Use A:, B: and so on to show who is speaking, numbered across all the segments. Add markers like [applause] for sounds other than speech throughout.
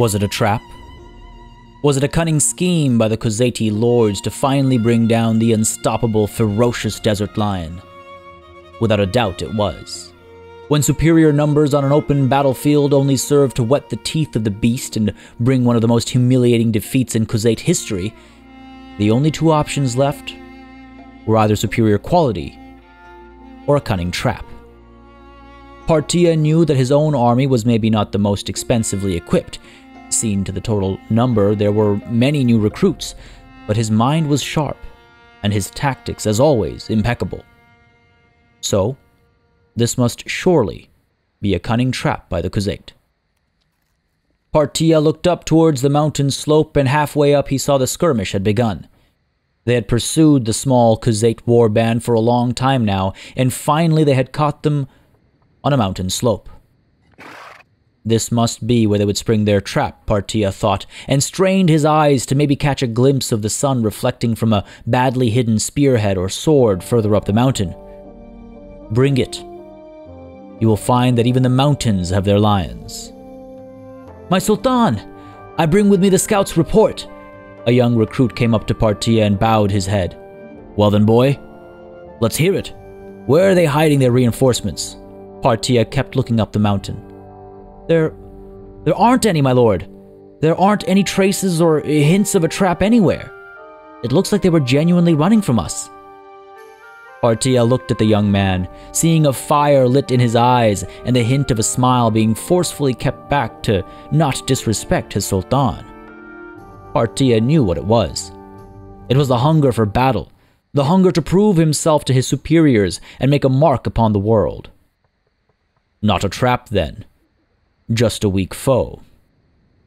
A: Was it a trap? Was it a cunning scheme by the Khuzait lords to finally bring down the unstoppable, ferocious desert lion? Without a doubt, it was. When superior numbers on an open battlefield only serve to whet the teeth of the beast and bring one of the most humiliating defeats in Khuzait history, the only two options left were either superior quality or a cunning trap. Partia knew that his own army was maybe not the most expensively equipped, Seen to the total number, there were many new recruits, but his mind was sharp, and his tactics, as always, impeccable. So, this must surely be a cunning trap by the Khuzait. Partia looked up towards the mountain slope, and halfway up he saw the skirmish had begun. They had pursued the small Khuzait war band for a long time now, and finally they had caught them on a mountain slope. This must be where they would spring their trap, Partia thought, and strained his eyes to maybe catch a glimpse of the sun reflecting from a badly hidden spearhead or sword further up the mountain. Bring it. You will find that even the mountains have their lions. My Sultan! I bring with me the scout's report. A young recruit came up to Partia and bowed his head. Well then, boy, let's hear it. Where are they hiding their reinforcements? Partia kept looking up the mountain. There. there aren't any, my lord. There aren't any traces or hints of a trap anywhere. It looks like they were genuinely running from us. Partia looked at the young man, seeing a fire lit in his eyes and the hint of a smile being forcefully kept back to not disrespect his sultan. Partia knew what it was. It was the hunger for battle, the hunger to prove himself to his superiors and make a mark upon the world. Not a trap, then, just a weak foe.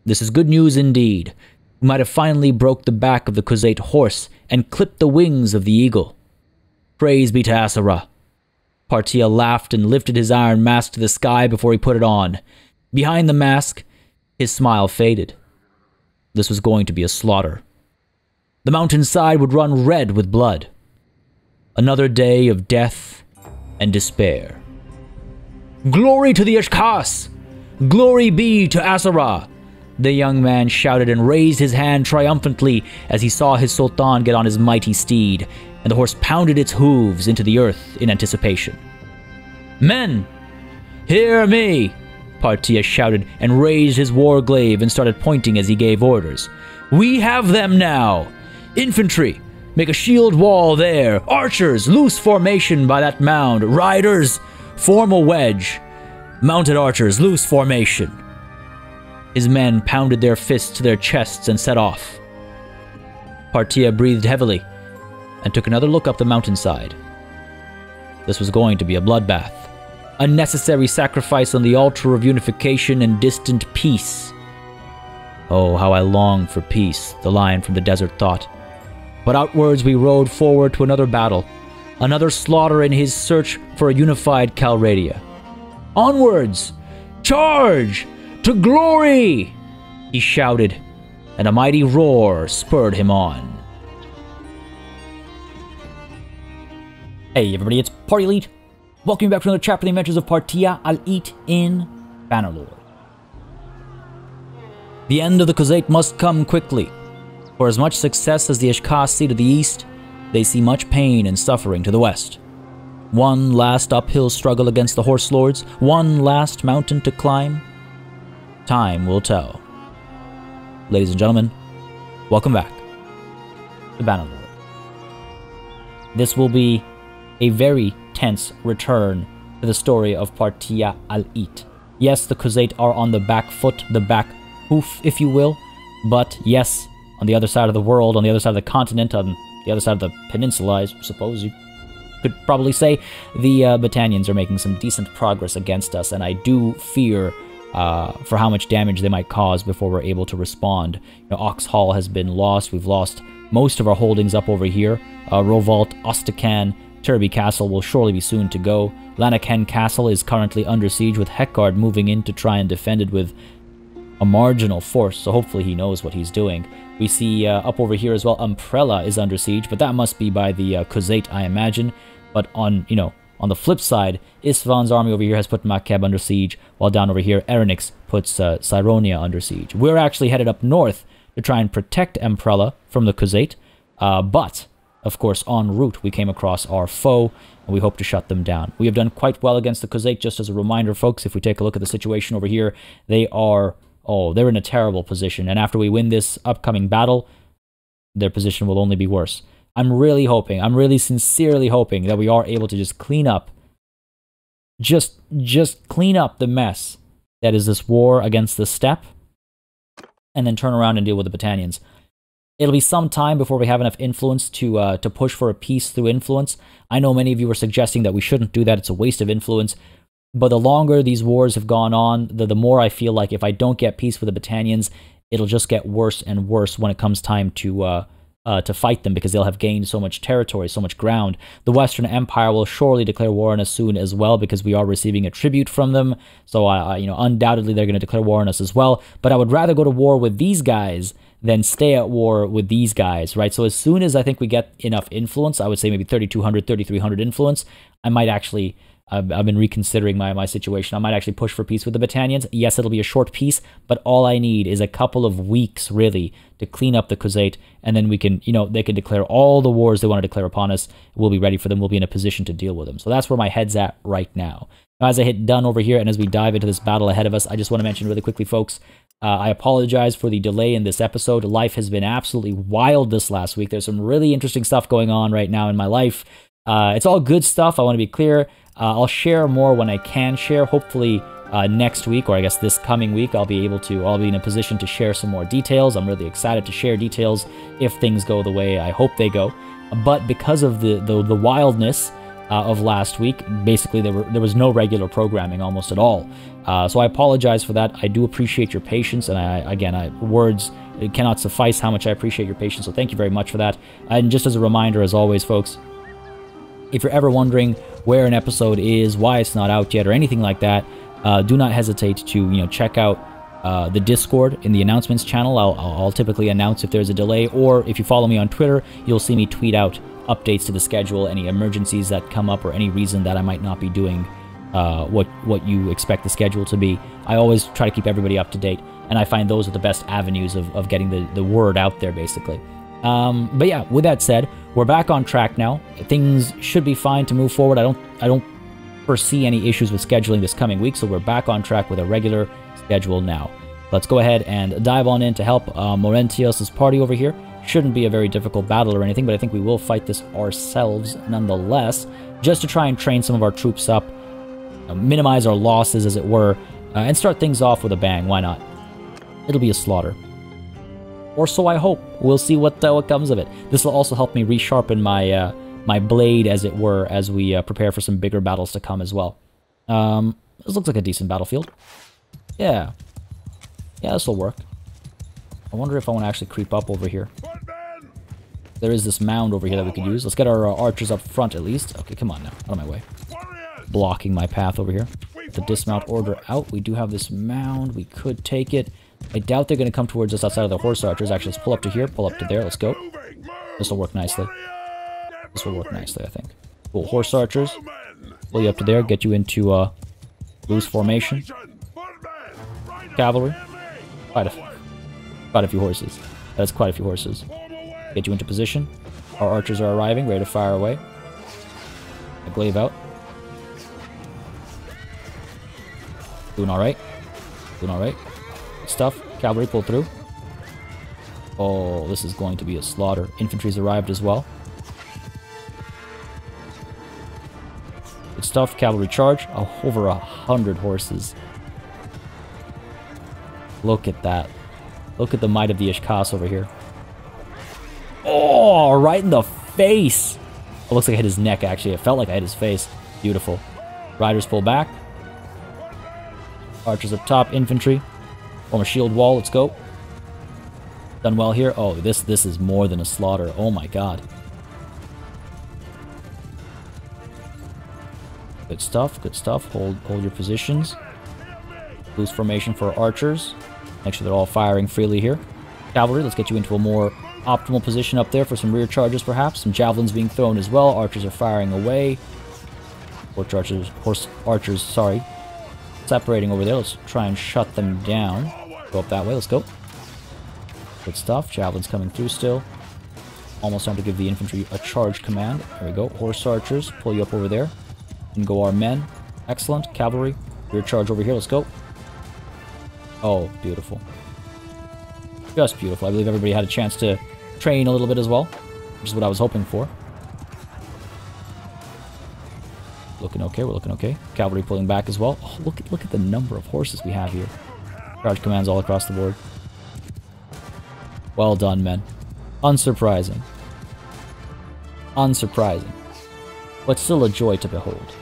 A: This is good news indeed. We might have finally broke the back of the Khuzait horse and clipped the wings of the eagle. Praise be to Asura. Partia laughed and lifted his iron mask to the sky before he put it on. Behind the mask, his smile faded. This was going to be a slaughter. The mountainside would run red with blood. Another day of death and despair. Glory to the Eshkas! Glory be to Asura! The young man shouted and raised his hand triumphantly as he saw his sultan get on his mighty steed, and the horse pounded its hooves into the earth in anticipation. Men! Hear me! Partia shouted and raised his war glaive and started pointing as he gave orders. We have them now! Infantry! Make a shield wall there! Archers! Loose formation by that mound! Riders! Form a wedge! Mounted archers, loose formation. His men pounded their fists to their chests and set off. Partia breathed heavily and took another look up the mountainside. This was going to be a bloodbath, a necessary sacrifice on the altar of unification and distant peace. Oh, how I long for peace, the lion from the desert thought. But outwards we rode forward to another battle, another slaughter in his search for a unified Calradia. Onwards! Charge! To glory! He shouted, and a mighty roar spurred him on. Hey everybody, it's Party Elite. Welcome back to another chapter of the Adventures of Partia Al-Eat in Bannerlord. The end of the Khuzait must come quickly. For as much success as the Eshkas see to the east, they see much pain and suffering to the west. One last uphill struggle against the Horse Lords, one last mountain to climb. Time will tell. Ladies and gentlemen, welcome back to Bannerlord. This will be a very tense return to the story of Partia al-It. Yes, the Khuzait are on the back foot, the back hoof, if you will, but yes, on the other side of the world, on the other side of the continent, on the other side of the peninsula, I suppose you could probably say the uh, Battanians are making some decent progress against us, and I do fear uh, for how much damage they might cause before we're able to respond. You know, Ox Hall has been lost. We've lost most of our holdings up over here. Uh, Rovalt, Ostakan, Turby Castle will surely be soon to go. Lanaken Castle is currently under siege with Heckard moving in to try and defend it with a marginal force, so hopefully he knows what he's doing. We see uh, up over here as well, Amprela is under siege, but that must be by the uh, I imagine. But on, you know, On the flip side, Istvan's army over here has put Makeb under siege, while down over here, Erinix puts uh, Cyronia under siege. We're actually headed up north to try and protect Amprela from the Khuzait, uh, but, of course, en route, we came across our foe, and we hope to shut them down. We have done quite well against the Khuzait, just as a reminder, folks, if we take a look at the situation over here, they are, oh, they're in a terrible position, and after we win this upcoming battle, their position will only be worse. I'm really hoping, I'm really sincerely hoping that we are able to just clean up, just, just clean up the mess that is this war against the steppe, and then turn around and deal with the Battanians. It'll be some time before we have enough influence to uh, to push for a peace through influence. I know many of you are suggesting that we shouldn't do that; it's a waste of influence. But the longer these wars have gone on, the, the more I feel like if I don't get peace with the Battanians, it'll just get worse and worse when it comes time to uh, uh, to fight them because they'll have gained so much territory, so much ground. The Western Empire will surely declare war on us soon as well because we are receiving a tribute from them. So, you know, undoubtedly they're going to declare war on us as well. But I would rather go to war with these guys than stay at war with these guys, right? So as soon as I think we get enough influence, I would say maybe 3,200, 3,300 influence, I might actually I've, I've been reconsidering my, my situation. I might actually push for peace with the Battanians. Yes, it'll be a short peace, but all I need is a couple of weeks, really, to clean up the Khuzait, and then we can, you know, they can declare all the wars they want to declare upon us. We'll be ready for them. We'll be in a position to deal with them. So that's where my head's at right now. Now, as I hit done over here, and as we dive into this battle ahead of us, I just want to mention really quickly, folks, uh, I apologize for the delay in this episode. Life has been absolutely wild this last week. There's some really interesting stuff going on right now in my life. Uh, it's all good stuff. I want to be clear. Uh, I'll share more when I can share. Hopefully, uh, next week, or I guess this coming week, I'll be able to, I'll be in a position to share some more details. I'm really excited to share details if things go the way I hope they go. But because of the, the, the wildness uh, of last week, basically there, were, there was no regular programming almost at all. Uh, so I apologize for that. I do appreciate your patience, and I, again, I, words cannot suffice how much I appreciate your patience. So thank you very much for that. And just as a reminder, as always, folks, if you're ever wondering where an episode is, why it's not out yet, or anything like that, uh, do not hesitate to you know check out uh, the Discord in the announcements channel. I'll, I'll typically announce if there's a delay, or if you follow me on Twitter, you'll see me tweet out updates to the schedule, any emergencies that come up, or any reason that I might not be doing uh, what what you expect the schedule to be. I always try to keep everybody up to date, and I find those are the best avenues of, of getting the, the word out there, basically. Um, but yeah, with that said, we're back on track now. Things should be fine to move forward. I don't I don't foresee any issues with scheduling this coming week, so we're back on track with a regular schedule now. Let's go ahead and dive on in to help uh, Morentios' party over here. Shouldn't be a very difficult battle or anything, but I think we will fight this ourselves nonetheless, just to try and train some of our troops up, uh, minimize our losses as it were, uh, and start things off with a bang. Why not? It'll be a slaughter. Or so I hope. We'll see what uh, what comes of it. This will also help me resharpen my uh, my blade, as it were, as we uh, prepare for some bigger battles to come as well. Um, this looks like a decent battlefield. Yeah. Yeah, this will work. I wonder if I want to actually creep up over here. There is this mound over here that we could use. Let's get our uh, archers up front at least. Okay, come on now. Out of my way. Blocking my path over here. The dismount order out. We do have this mound. We could take it. I doubt they're going to come towards us outside of the horse archers. Actually, let's pull up to here, pull up to there. Let's go. This will work nicely. This will work nicely, I think. Cool. Horse archers. Pull you up to there, get you into uh, loose formation. Cavalry. Quite a, quite a few horses. That's quite a few horses. Get you into position. Our archers are arriving, ready to fire away. I glaive out. Doing alright. Doing alright stuff. Cavalry pull through. Oh, this is going to be a slaughter. Infantry's arrived as well. Good stuff. Cavalry charge. Oh, over a hundred horses. Look at that. Look at the might of the Ishkas over here. Oh, right in the face. It looks like I hit his neck, actually. It felt like I hit his face. Beautiful. Riders pull back. Archers up top. Infantry. Form a shield wall, let's go. Done well here. Oh, this this is more than a slaughter. Oh my god. Good stuff, good stuff. Hold hold your positions. Loose formation for archers. Make sure they're all firing freely here. Cavalry, let's get you into a more optimal position up there for some rear charges perhaps. Some javelins being thrown as well. Archers are firing away. Horse archers, horse archers, sorry. Separating over there. Let's try and shut them down. Go up that way. Let's go. Good stuff. Javelin's coming through still. Almost time to give the infantry a charge command. There we go. Horse archers, pull you up over there. And go our men. Excellent. Cavalry, rear charge over here. Let's go. Oh, beautiful. Just beautiful. I believe everybody had a chance to train a little bit as well, which is what I was hoping for. Looking okay, we're looking okay. Cavalry pulling back as well. Oh, look, look at the number of horses we have here. Charge commands all across the board. Well done, men. Unsurprising. Unsurprising. But still a joy to behold.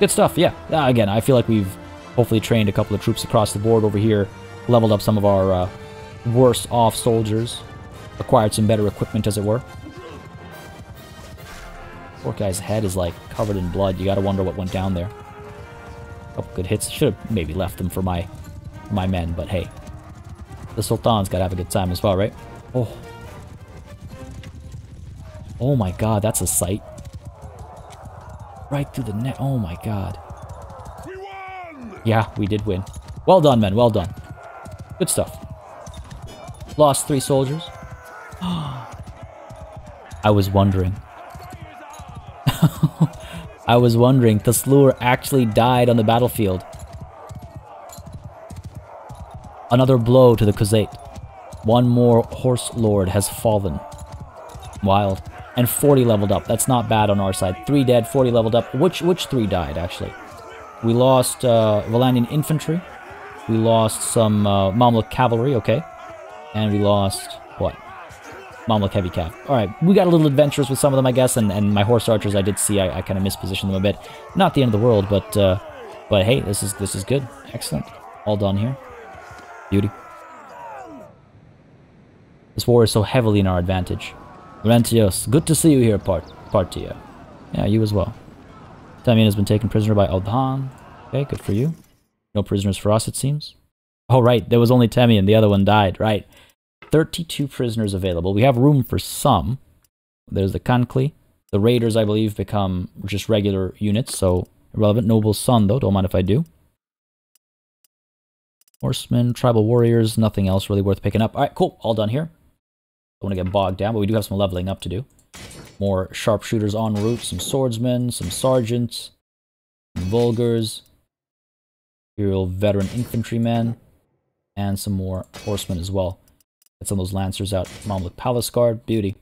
A: Good stuff, yeah. Again, I feel like we've hopefully trained a couple of troops across the board over here, leveled up some of our uh, worse off soldiers, acquired some better equipment, as it were. Poor guy's head is like covered in blood. You gotta wonder what went down there. Couple good hits. Should have maybe left them for my my men, but hey. The Sultan's gotta have a good time as well, right? Oh. Oh my god, that's a sight. Right through the net. Oh my god. We Yeah, we did win. Well done, men. Well done. Good stuff. Lost three soldiers. [gasps] I was wondering. [laughs] I was wondering, Taslur actually died on the battlefield. Another blow to the Khuzait. One more horse lord has fallen. Wild. And 40 leveled up. That's not bad on our side. Three dead, 40 leveled up. Which which three died, actually? We lost uh, infantry. We lost some uh, Mamluk cavalry, okay. And we lost? Mamluk heavy cav. Alright, we got a little adventurous with some of them, I guess, and, and my horse archers, I did see, I, I kind of mispositioned them a bit. Not the end of the world, but, uh, but hey, this is, this is good. Excellent. All done here. Beauty. This war is so heavily in our advantage. Laurentios, good to see you here, Part Partia. Yeah, you as well. Tamian has been taken prisoner by Aldhan. Okay, good for you. No prisoners for us, it seems. Oh, right, there was only Temian. The other one died, right. 32 prisoners available. We have room for some. There's the Kankli. The Raiders, I believe, become just regular units, so irrelevant. Noble Son, though, don't mind if I do. Horsemen, Tribal Warriors, nothing else really worth picking up. All right, cool. All done here. Don't want to get bogged down, but we do have some leveling up to do. More sharpshooters en route, some swordsmen, some sergeants, some vulgars, Imperial veteran infantrymen, and some more horsemen as well. Get some of those lancers out. Mamluk Palace Guard, beauty.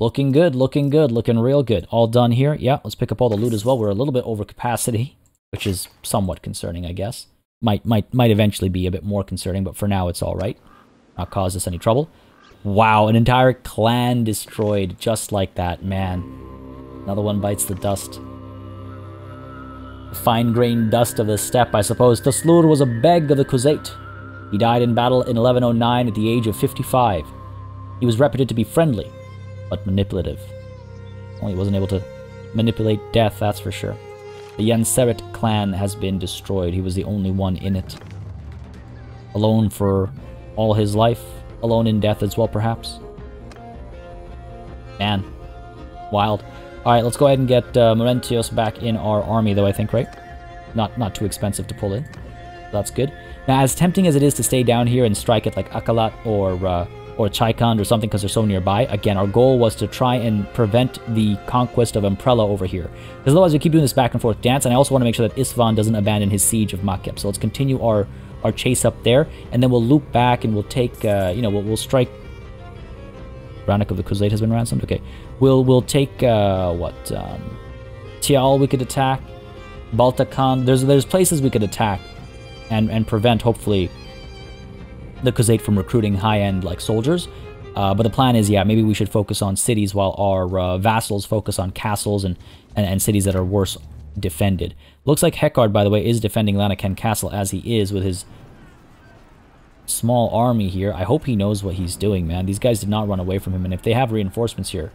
A: Looking good, looking good, looking real good. All done here. Yeah, let's pick up all the loot as well. We're a little bit over capacity, which is somewhat concerning, I guess. Might might might eventually be a bit more concerning, but for now it's all right. Not cause us any trouble. Wow, an entire clan destroyed just like that, man. Another one bites the dust. Fine-grained dust of the steppe, I suppose. Taslur was a beg of the Khuzait. He died in battle in 1109 at the age of 55. He was reputed to be friendly, but manipulative. Only he wasn't able to manipulate death, that's for sure. The Yanseret clan has been destroyed. He was the only one in it. Alone for all his life, alone in death as well, perhaps. Man, wild. All right, let's go ahead and get uh, Morentios back in our army, though, I think, right? Not not too expensive to pull in. That's good. Now, as tempting as it is to stay down here and strike at like Akalat or uh, or Chaikand or something because they're so nearby, again, our goal was to try and prevent the conquest of Amprela over here. Because otherwise we keep doing this back and forth dance, and I also want to make sure that Isfahan doesn't abandon his siege of Makeb. So let's continue our our chase up there, and then we'll loop back and we'll take, uh, you know, we'll, we'll strike. Brannock of the Khuzait has been ransomed. Okay, we'll we'll take uh, what um, Tial we could attack, Baltakan. There's there's places we could attack, and and prevent hopefully the Khuzait from recruiting high end like soldiers. Uh, but the plan is, yeah, maybe we should focus on cities while our uh, vassals focus on castles and, and, and cities that are worse defended. Looks like Heckard, by the way, is defending Lanaken Castle as he is with his small army here. I hope he knows what he's doing, man. These guys did not run away from him, and if they have reinforcements here,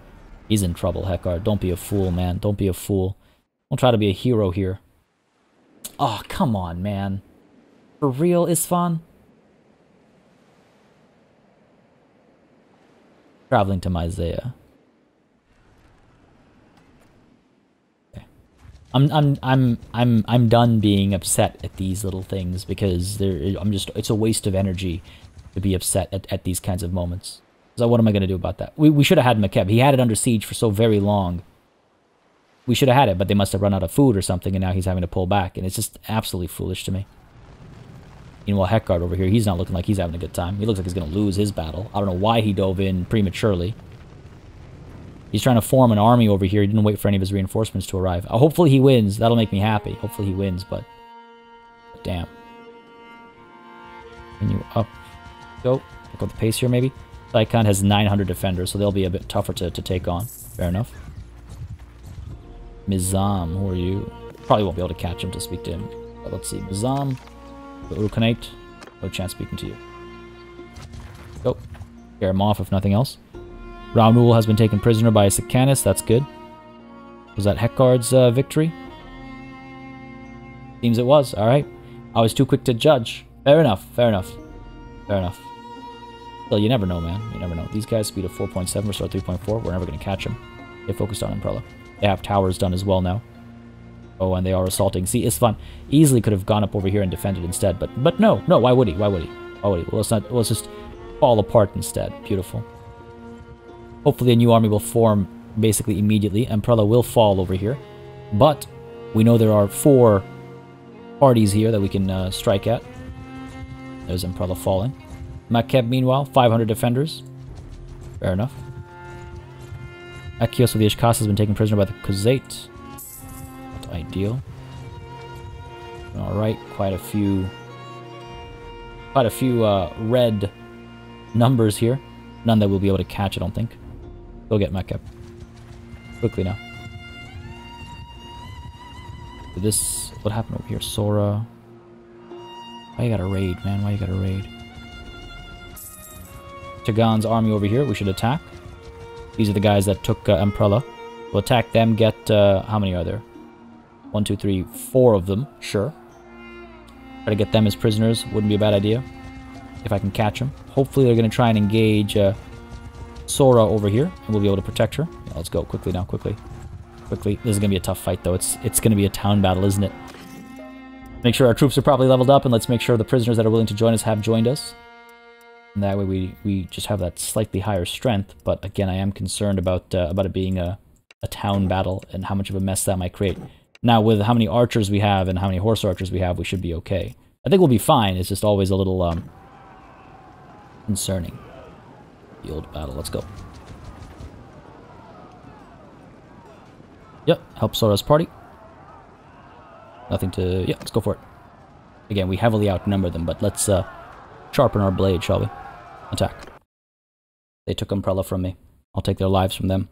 A: he's in trouble, Heckard. Don't be a fool, man. Don't be a fool. Don't try to be a hero here. Oh, come on, man. For real, Isfahan? Traveling to Myzea. Okay. I'm I'm I'm I'm I'm done being upset at these little things because I'm just it's a waste of energy to be upset at, at these kinds of moments. So what am I gonna do about that? We we should have had Makeb. He had it under siege for so very long. We should have had it, but they must have run out of food or something, and now he's having to pull back, and it's just absolutely foolish to me. Meanwhile, Heckard over here, he's not looking like he's having a good time. He looks like he's going to lose his battle. I don't know why he dove in prematurely. He's trying to form an army over here. He didn't wait for any of his reinforcements to arrive. Uh, hopefully he wins. That'll make me happy. Hopefully he wins, but... damn. Continue up. Go. Pick up the pace here, maybe. Lycan has 900 defenders, so they'll be a bit tougher to, to take on. Fair enough. Mizam, who are you? Probably won't be able to catch him to speak to him. But let's see. Mizam. Urukhanate. No chance speaking to you. Go. Scare him off if nothing else. Raunul has been taken prisoner by Sikanis. That's good. Was that Heckard's uh, victory? Seems it was. Alright. I was too quick to judge. Fair enough. Fair enough. Fair enough. Well, you never know, man. You never know. These guys speed of 4.7 versus 3.4. We're never going to catch them. They focused on Amprela. They have towers done as well now. Oh, and they are assaulting. See, it's fun. Easily could have gone up over here and defended instead, but but no, no. Why would he? Why would he? Why would he? Well, let's not. Let's just fall apart instead. Beautiful. Hopefully, a new army will form basically immediately, and Prella will fall over here. But we know there are four parties here that we can uh, strike at. There's Amprela falling. Makeb, meanwhile, 500 defenders. Fair enough. Akios of the Ishkas has been taken prisoner by the Khuzait. Ideal. Alright, quite a few... Quite a few uh, red numbers here. None that we'll be able to catch, I don't think. Go get Makeb. Quickly now. This... What happened over here? Sora... Why you got a raid, man? Why you got a raid? Tagan's army over here. We should attack. These are the guys that took uh, Amprela. We'll attack them, get... Uh, how many are there? One, two, three, four of them. Sure. Try to get them as prisoners. Wouldn't be a bad idea. If I can catch them. Hopefully they're going to try and engage uh, Sora over here. And we'll be able to protect her. Yeah, let's go. Quickly now. Quickly. Quickly. This is going to be a tough fight, though. It's, it's going to be a town battle, isn't it? Make sure our troops are properly leveled up, and let's make sure the prisoners that are willing to join us have joined us. And that way we, we just have that slightly higher strength. But again, I am concerned about uh, about it being a, a town battle and how much of a mess that might create. Now, with how many archers we have and how many horse archers we have, we should be okay. I think we'll be fine. It's just always a little um, concerning. Old battle. Let's go. Yep, help Sora's party. Nothing to... Yeah, let's go for it. Again, we heavily outnumber them, but let's uh, sharpen our blade, shall we? Attack. They took Amprela from me. I'll take their lives from them.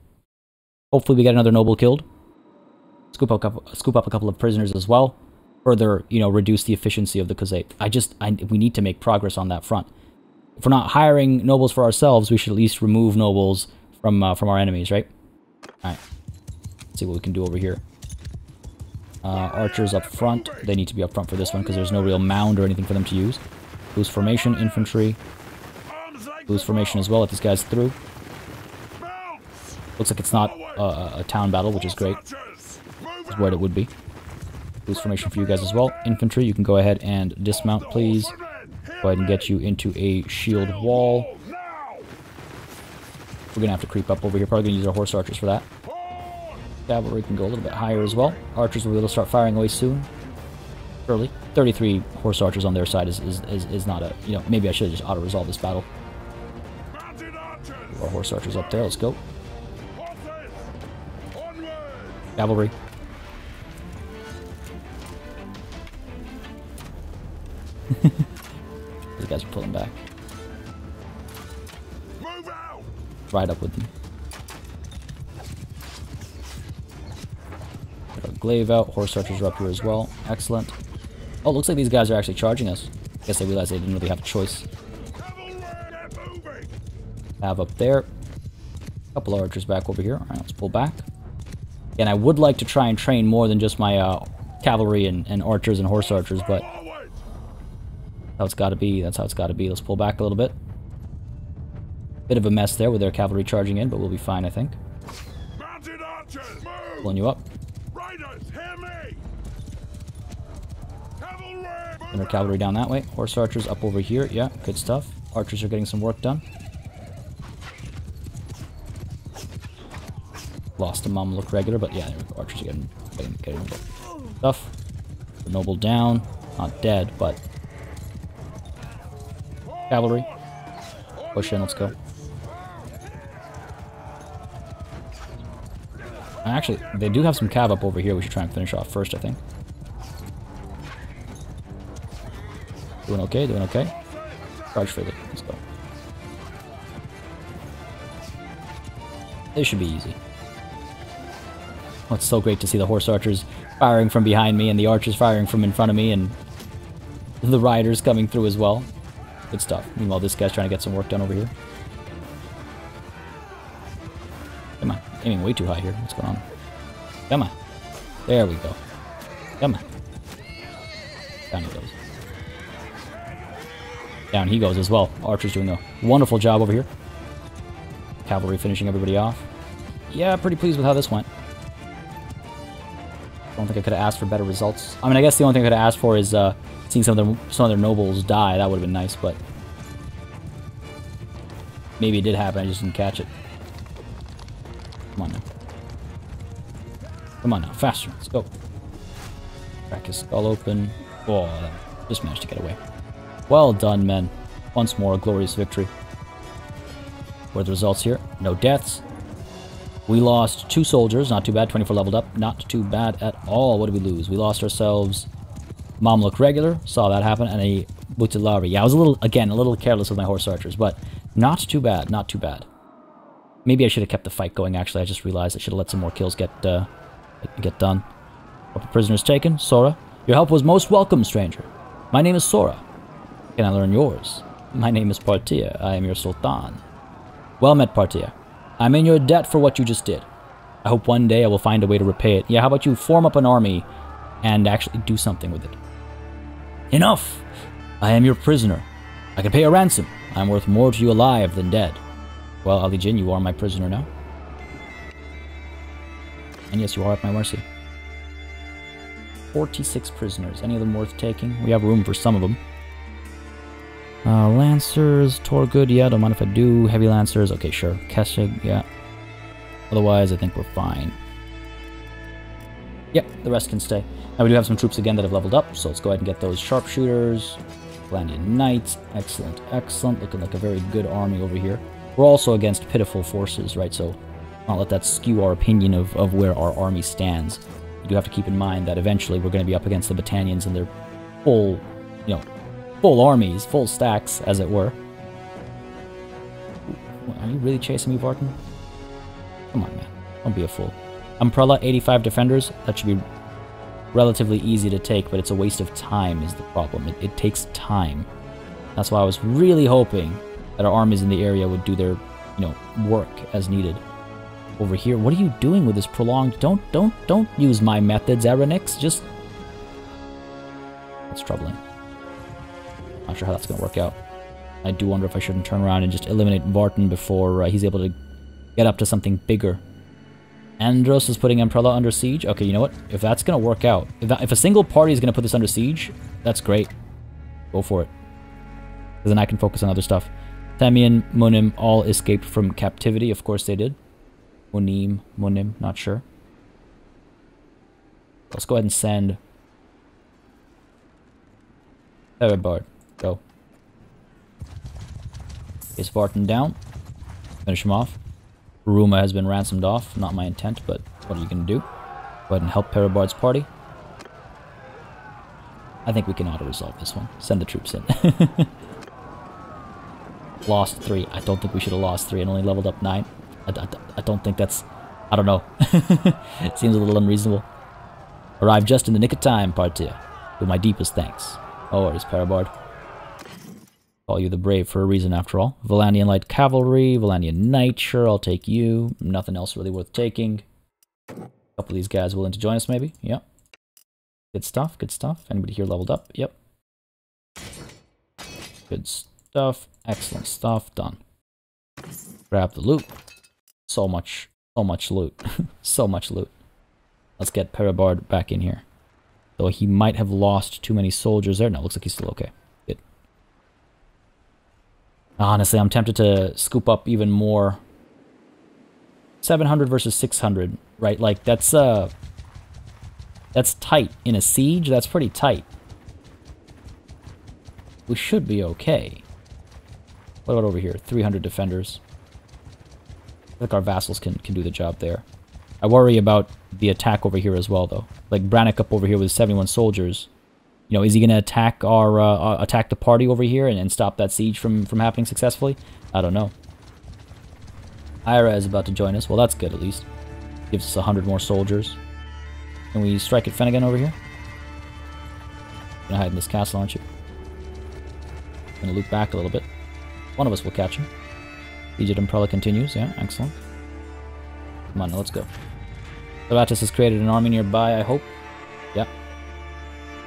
A: Hopefully we get another noble killed. Scoop up, a couple, scoop up a couple of prisoners as well. Further, you know, reduce the efficiency of the Khuzait. I just, I, we need to make progress on that front. If we're not hiring nobles for ourselves, we should at least remove nobles from uh, from our enemies, right? Alright. Let's see what we can do over here. Uh, archers up front. They need to be up front for this one because there's no real mound or anything for them to use. Boost formation, infantry. Boost formation as well, if this guys through. Looks like it's not a, a town battle, which is great. Is what it would be. Boost formation for you guys as well. Infantry, you can go ahead and dismount, please. Go ahead and get you into a shield wall. We're going to have to creep up over here. Probably going to use our horse archers for that. Cavalry can go a little bit higher as well. Archers will start firing away soon. Early. 33 horse archers on their side is, is, is, is not a... You know, maybe I should have just auto-resolved this battle. Our horse archers up there. Let's go. Cavalry. [laughs] These guys are pulling back. Right up with them. Get our glaive out. Horse archers are up here as well. Excellent. Oh, looks like these guys are actually charging us. I guess they realized they didn't really have a choice. Have up there. A couple archers back over here. Alright, let's pull back. And I would like to try and train more than just my uh, cavalry and, and archers and horse archers, but how it's got to be. That's how it's got to be. Let's pull back a little bit. Bit of a mess there with their cavalry charging in, but we'll be fine, I think. Mounted archers, move! Pulling you up. Riders, hear me! Cavalry, cavalry down that way. Horse archers up over here. Yeah, good stuff. Archers are getting some work done. Lost a Mamluk regular, but yeah, archers are getting, getting, getting stuff. The noble down. Not dead, but Cavalry. Push in, let's go. Actually, they do have some cav up over here we should try and finish off first, I think. Doing okay, doing okay. Charge freely, let's go. This should be easy. Oh, it's so great to see the horse archers firing from behind me and the archers firing from in front of me and the riders coming through as well. Good stuff. Meanwhile, this guy's trying to get some work done over here. Come on. Aiming way too high here. What's going on? Come on. There we go. Come on. Down he goes. Down he goes as well. Archer's doing a wonderful job over here. Cavalry finishing everybody off. Yeah, pretty pleased with how this went. I don't think I could have asked for better results. I mean, I guess the only thing I could have asked for is uh, seeing some of their some of their nobles die. That would have been nice, but maybe it did happen. I just didn't catch it. Come on now. Come on now, faster. Let's go. Crack his skull open. Oh, just managed to get away. Well done, men. Once more, a glorious victory. What are the results here? No deaths. We lost two soldiers, not too bad. 24 leveled up, not too bad at all. What did we lose? We lost ourselves Mamluk regular, saw that happen, and a Butilari. Yeah, I was a little, again, a little careless with my horse archers, but not too bad, not too bad. Maybe I should have kept the fight going, actually. I just realized I should have let some more kills get, uh, get done. Couple prisoners taken. Sora, your help was most welcome, stranger. My name is Sora. Can I learn yours? My name is Partia. I am your Sultan. Well met, Partia. I'm in your debt for what you just did. I hope one day I will find a way to repay it. Yeah, how about you form up an army and actually do something with it? Enough! I am your prisoner. I can pay a ransom. I am worth more to you alive than dead. Well, Ali Jin, you are my prisoner now. And yes, you are at my mercy. 46 prisoners. Any of them worth taking? We have room for some of them. Uh, Lancers, Torguud, yeah, don't mind if I do. Heavy Lancers, okay, sure. Keshig, yeah. Otherwise, I think we're fine. Yep, the rest can stay. Now we do have some troops again that have leveled up, so let's go ahead and get those sharpshooters. Valandian Knights, excellent, excellent. Looking like a very good army over here. We're also against pitiful forces, right? So not let that skew our opinion of, of where our army stands. You do have to keep in mind that eventually we're going to be up against the Battanians and their full, you know, full armies, full stacks, as it were. Are you really chasing me, Barton? Come on, man. Don't be a fool. Amprela, 85 defenders. That should be relatively easy to take, but it's a waste of time is the problem. It, it takes time. That's why I was really hoping that our armies in the area would do their, you know, work as needed. Over here, what are you doing with this prolonged... Don't, don't, don't use my methods, Aronix. Just... That's troubling. Not sure how that's going to work out. I do wonder if I shouldn't turn around and just eliminate Vartan before uh, he's able to get up to something bigger. Andros is putting Amprela under siege. Okay, you know what? If that's going to work out, if, that, if a single party is going to put this under siege, that's great. Go for it. Because then I can focus on other stuff. Tamian, Munim all escaped from captivity. Of course they did. Munim, Munim, not sure. Let's go ahead and send Erebard. Go. Is Vartan down? Finish him off. Ruma has been ransomed off. Not my intent, but what are you going to do? Go ahead and help Peribard's party. I think we can auto-resolve this one. Send the troops in. [laughs] lost three. I don't think we should have lost three and only leveled up nine. I, I, I don't think that's... I don't know. [laughs] it seems a little unreasonable. Arrived just in the nick of time, Partia. With my deepest thanks. Oh, is Peribard. Call you the brave for a reason, after all. Valandian Light Cavalry, Valandian Knight, sure, I'll take you. Nothing else really worth taking. A couple of these guys willing to join us, maybe. Yep. Good stuff, good stuff. Anybody here leveled up? Yep. Good stuff. Excellent stuff. Done. Grab the loot. So much, so much loot. [laughs] so much loot. Let's get Peribard back in here. Though he might have lost too many soldiers there. No, looks like he's still okay. Honestly, I'm tempted to scoop up even more. 700 versus 600, right? Like, that's, uh... That's tight. In a siege, that's pretty tight. We should be okay. What about over here? 300 defenders. I think our vassals can, can do the job there. I worry about the attack over here as well, though. Like, Brannock up over here with 71 soldiers. You know, is he going to attack our, uh, uh, attack the party over here and, and stop that siege from, from happening successfully? I don't know. Ira is about to join us. Well, that's good, at least. Gives us a 100 more soldiers. Can we strike at Finnegan over here? Gonna hide in this castle, aren't you? Gonna loop back a little bit. One of us will catch him. Egypt probably continues. Yeah, excellent. Come on, now let's go. Levatus has created an army nearby, I hope. Yep.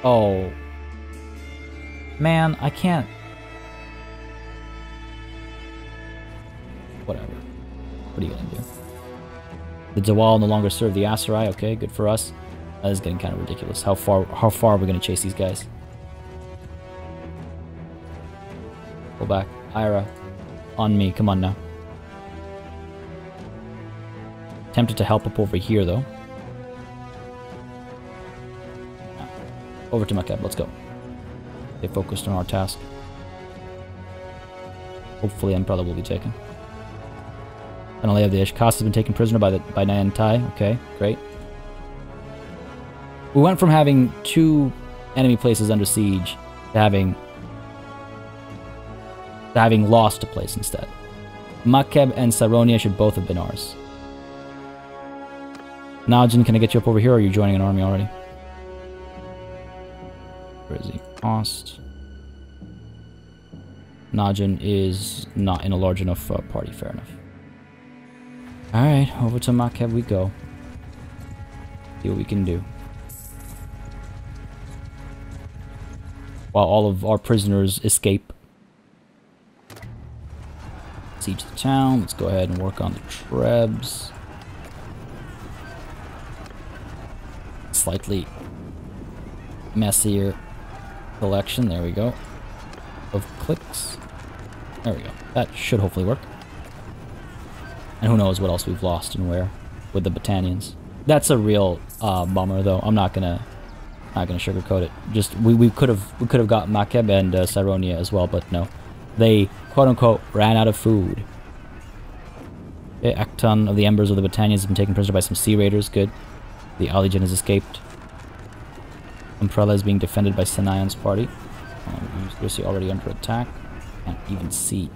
A: Oh. Man, I can't... Whatever. What are you gonna do? The Dawal no longer serve the Aserai. Okay, good for us. That is getting kind of ridiculous. How far how far are we gonna chase these guys? Pull back. Ira. On me. Come on now. Tempted to help up over here though. Over to Makeb, let's go. Stay focused on our task. Hopefully Emperor will be taken. Finally of the Ishkas has been taken prisoner by the by Nyan Tai. Okay, great. We went from having two enemy places under siege to having to having lost a place instead. Makeb and Saronia should both have been ours. Najin, can I get you up over here or are you joining an army already? Where is he? Najin is not in a large enough uh, party, fair enough. Alright, over to Makeb we go. See what we can do. While all of our prisoners escape. Siege the town. Let's go ahead and work on the trebs. Slightly messier collection. There we go. Of clicks. There we go. That should hopefully work. And who knows what else we've lost and where with the Battanians. That's a real uh, bummer, though. I'm not gonna not gonna sugarcoat it. Just we, we could have we could have got Makeb and uh, Saronia as well, but no, they quote unquote ran out of food. Okay, Acton of the Embers of the Battanians has been taken prisoner by some Sea Raiders. Good. The Alijan has escaped. Amprela is being defended by Senayon's party. Um, Grissi already under attack. Can't even see.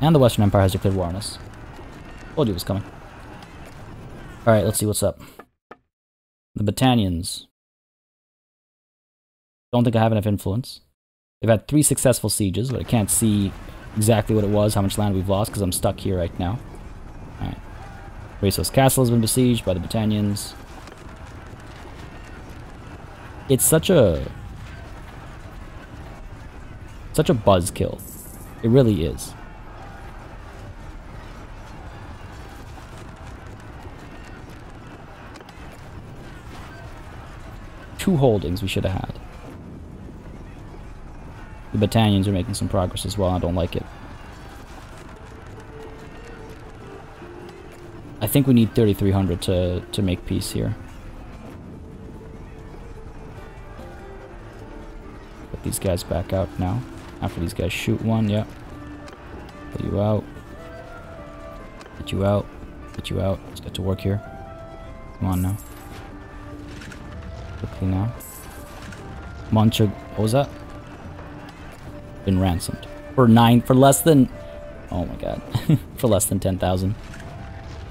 A: And the Western Empire has declared war on us. Told you it was coming. Alright, let's see what's up. The Battanians. Don't think I have enough influence. They've had three successful sieges, but I can't see exactly what it was, how much land we've lost, because I'm stuck here right now. Alright. Rasos Castle has been besieged by the Battanians. It's such a... Such a buzzkill. It really is. two holdings we should have had. The Battanians are making some progress as well. I don't like it. Think we need 3,300 to, to make peace here. Put these guys back out now. After these guys shoot one, yep. Put you out. Get you out. Get you out. Let's get to work here. Come on now quickly now. Moncha, what was that? Been ransomed. For nine, for less than, oh my god, [laughs] for less than 10,000.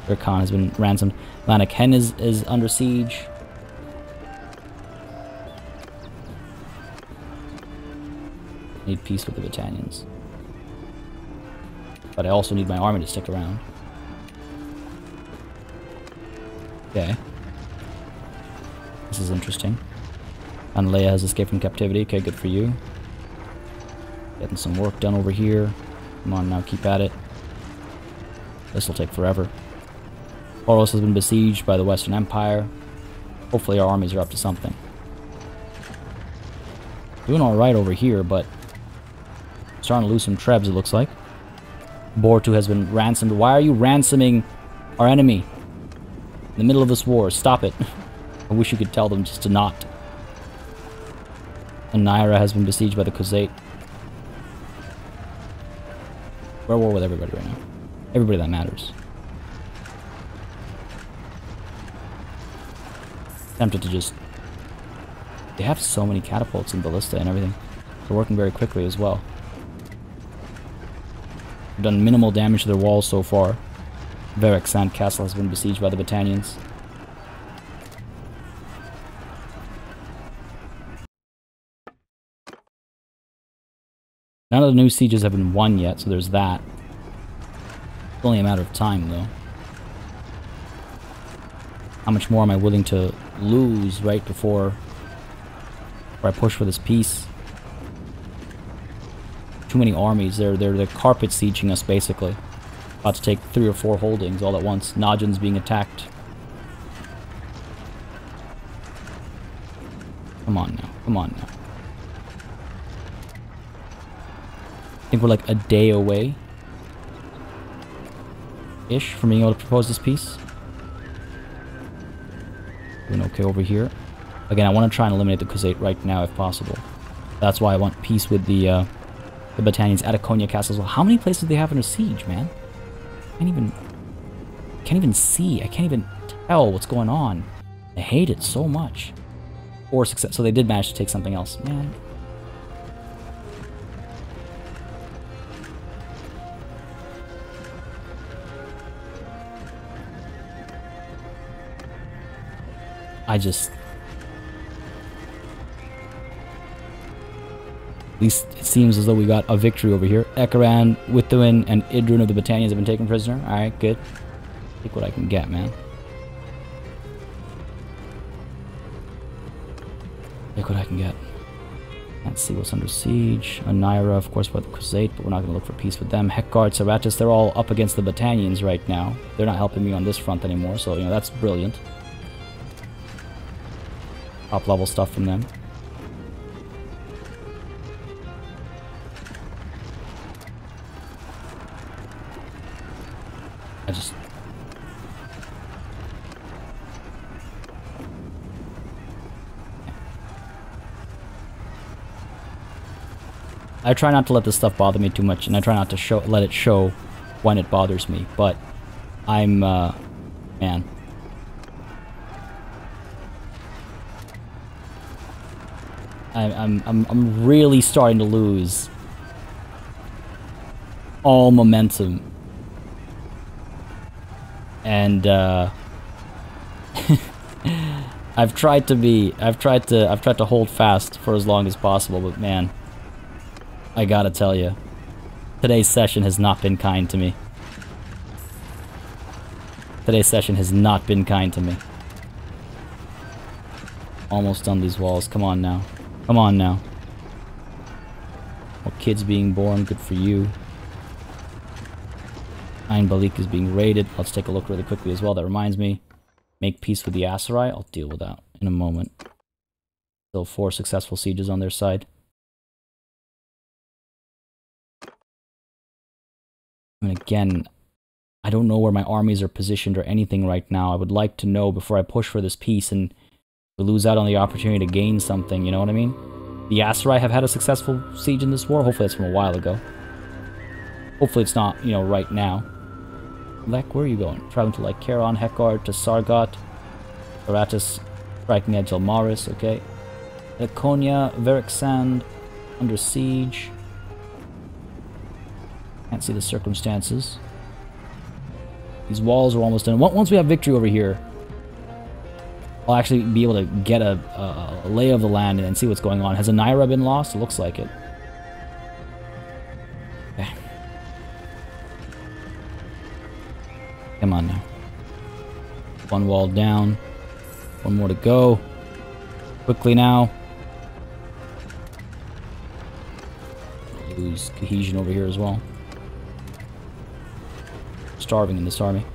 A: Their Khan has been ransomed. Hen is, is under siege. Need peace with the Battanians. But I also need my army to stick around. Okay. This is interesting. And Leia has escaped from captivity. Okay, good for you. Getting some work done over here. Come on now, keep at it. This will take forever. Oros has been besieged by the Western Empire. Hopefully our armies are up to something. Doing alright over here, but starting to lose some trebs, it looks like. Bortu has been ransomed. Why are you ransoming our enemy? In the middle of this war. Stop it. [laughs] I wish you could tell them just to not. And Naira has been besieged by the Khuzait. We're at war with everybody right now. Everybody that matters. Tempted to just... They have so many catapults and ballista and everything. They're working very quickly as well. They've done minimal damage to their walls so far. Varric Sand Castle has been besieged by the Battanians. None of the new sieges have been won yet, so there's that. It's only a matter of time, though. How much more am I willing to lose right before, I push for this peace? Too many armies. They're they're they're carpet sieging us basically. About to take three or four holdings all at once. Najin's being attacked. Come on now. Come on now. I think we're like a day away ish from being able to propose this peace. Doing okay over here. Again, I want to try and eliminate the Khuzait right now if possible. That's why I want peace with the uh, the Battanians at Aconia Castle as well. How many places do they have under siege, man? I can't even can't even see. I can't even tell what's going on. I hate it so much. Or success. So they did manage to take something else. Man, I just... At least it seems as though we got a victory over here. Ekaran, Withuin, and Idrun of the Battanians have been taken prisoner. Alright, good. Take what I can get, man. Take what I can get. Let's see what's under siege. Anaira, of course, by the Khuzait, but we're not going to look for peace with them. Heckard, Saratus, they're all up against the Battanians right now. They're not helping me on this front anymore, so, you know, that's brilliant. Top level stuff from them. I just... I try not to let this stuff bother me too much, and I try not to show let it show when it bothers me, but I'm, uh, man, I'm, I'm, I'm really starting to lose all momentum. And, uh... [laughs] I've tried to be, I've tried to, I've tried to hold fast for as long as possible, but man, I gotta tell you, today's session has not been kind to me. Today's session has not been kind to me. Almost done these walls, come on now. Come on now. More kids being born, good for you. Ain Balik is being raided. Let's take a look really quickly as well. That reminds me. Make peace with the Aserai. I'll deal with that in a moment. Still four successful sieges on their side. And again, I don't know where my armies are positioned or anything right now. I would like to know before I push for this peace and we lose out on the opportunity to gain something, you know what I mean? The Aserai have had a successful siege in this war. Hopefully it's from a while ago. Hopefully it's not, you know, right now. Lek, where are you going? Traveling to like Charon, Heckard, to Sargot, Aratus, striking at Jalmarys, okay. Laconia, Varric Sand, under siege. Can't see the circumstances. These walls are almost done. Once we have victory over here, I'll actually be able to get a, a, lay of the land and see what's going on. Has Anaira been lost? It looks like it. Okay. Come on now. One wall down. One more to go. Quickly now. Lose cohesion over here as well. Starving in this army.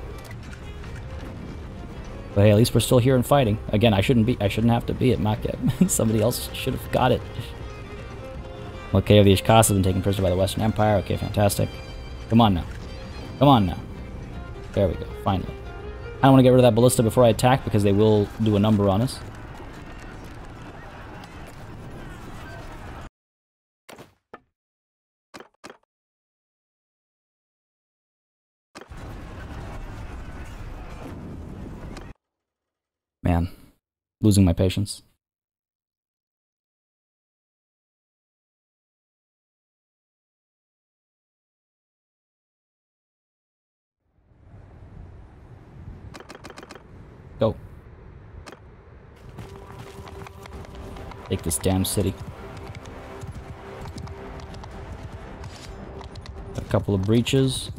A: But hey, at least we're still here and fighting. Again, I shouldn't be. I shouldn't have to be at Makeb. [laughs] Somebody else should have got it. Okay, the Ishkas been taken prisoner by the Western Empire. Okay, fantastic. Come on now. Come on now. There we go. Finally. I don't want to get rid of that ballista before I attack because they will do a number on us. Man, losing my patience. Go. Take this damn city. A couple of breaches.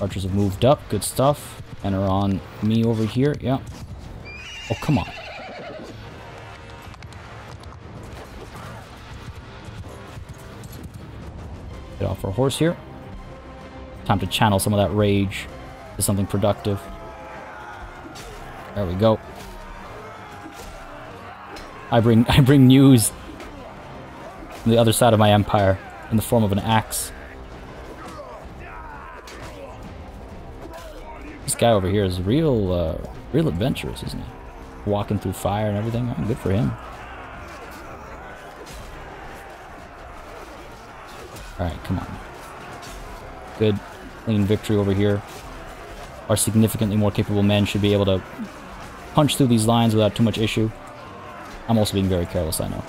A: Archers have moved up. Good stuff. And are on me over here. Yeah. Oh, come on. Get off our horse here. Time to channel some of that rage to something productive. There we go. I bring [laughs] I bring news from the other side of my empire in the form of an axe. Guy over here is real uh, real adventurous, isn't he? Walking through fire and everything. Oh, good for him. Alright, come on. Good clean victory over here. Our significantly more capable men should be able to punch through these lines without too much issue. I'm also being very careless, I know.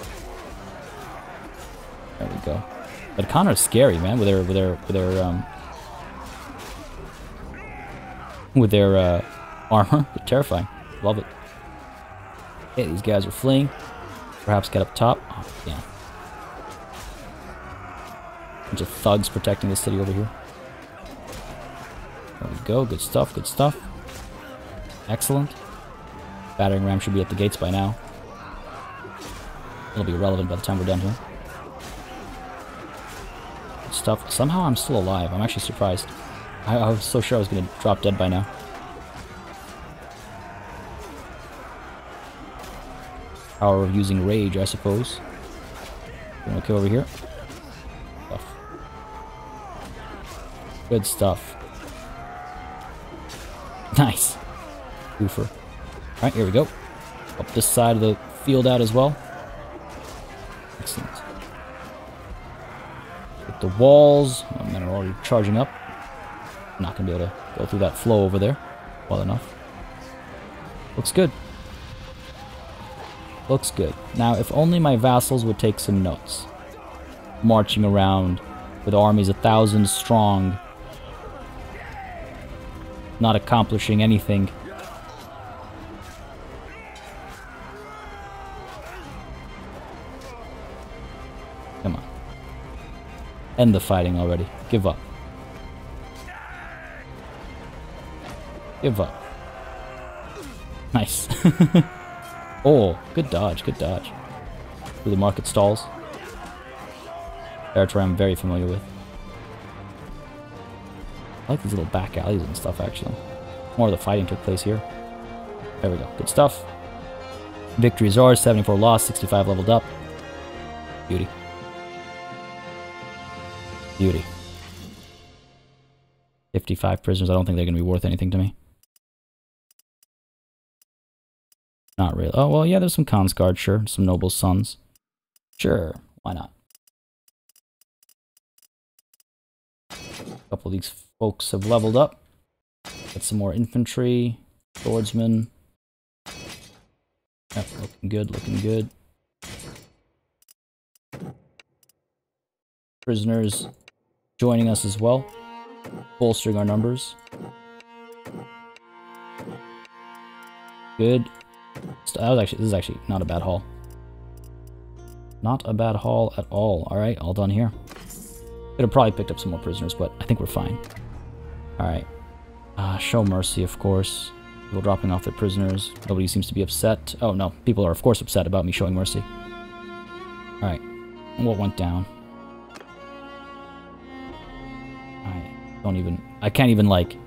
A: There we go. But Connor's scary, man, with their with their with their um with their uh, armor. They're terrifying. Love it. Okay, these guys are fleeing. Perhaps get up top. Oh, yeah. Bunch of thugs protecting the city over here. There we go. Good stuff. Good stuff. Excellent. Battering ram should be at the gates by now. It'll be irrelevant by the time we're done here. Good stuff. Somehow I'm still alive. I'm actually surprised. I, I was so sure I was going to drop dead by now. Power of using rage, I suppose. Okay over here. Stuff. Good stuff. [laughs] Nice. Goofer. Alright, here we go. Up this side of the field out as well. Excellent. Get the walls. Oh, men are already charging up. Going to be able to go through that flow over there well enough. Looks good. Looks good. Now, if only my vassals would take some notes. Marching around with armies a thousand strong not accomplishing anything. Come on. End the fighting already. Give up. Give up. Nice. [laughs] oh, good dodge, good dodge. The market stalls. Territory I'm very familiar with. I like these little back alleys and stuff, actually. More of the fighting took place here. There we go. Good stuff. Victory is ours. 74 lost, 65 leveled up. Beauty. Beauty. 55 prisoners. I don't think they're going to be worth anything to me. Not really. Oh, well, yeah, there's some Khan's Guard, sure. Some noble sons. Sure. Why not? A couple of these folks have leveled up. Get some more infantry, swordsmen. Looking good, looking good. Prisoners joining us as well, bolstering our numbers. Good. That was actually this is actually not a bad haul. Not a bad haul at all. All right, all done here. Could have probably picked up some more prisoners, but I think we're fine. Alright. Uh, show mercy, of course. People dropping off their prisoners. Nobody seems to be upset. Oh, no. People are, of course, upset about me showing mercy. Alright. What went down? I don't even... I can't even, like,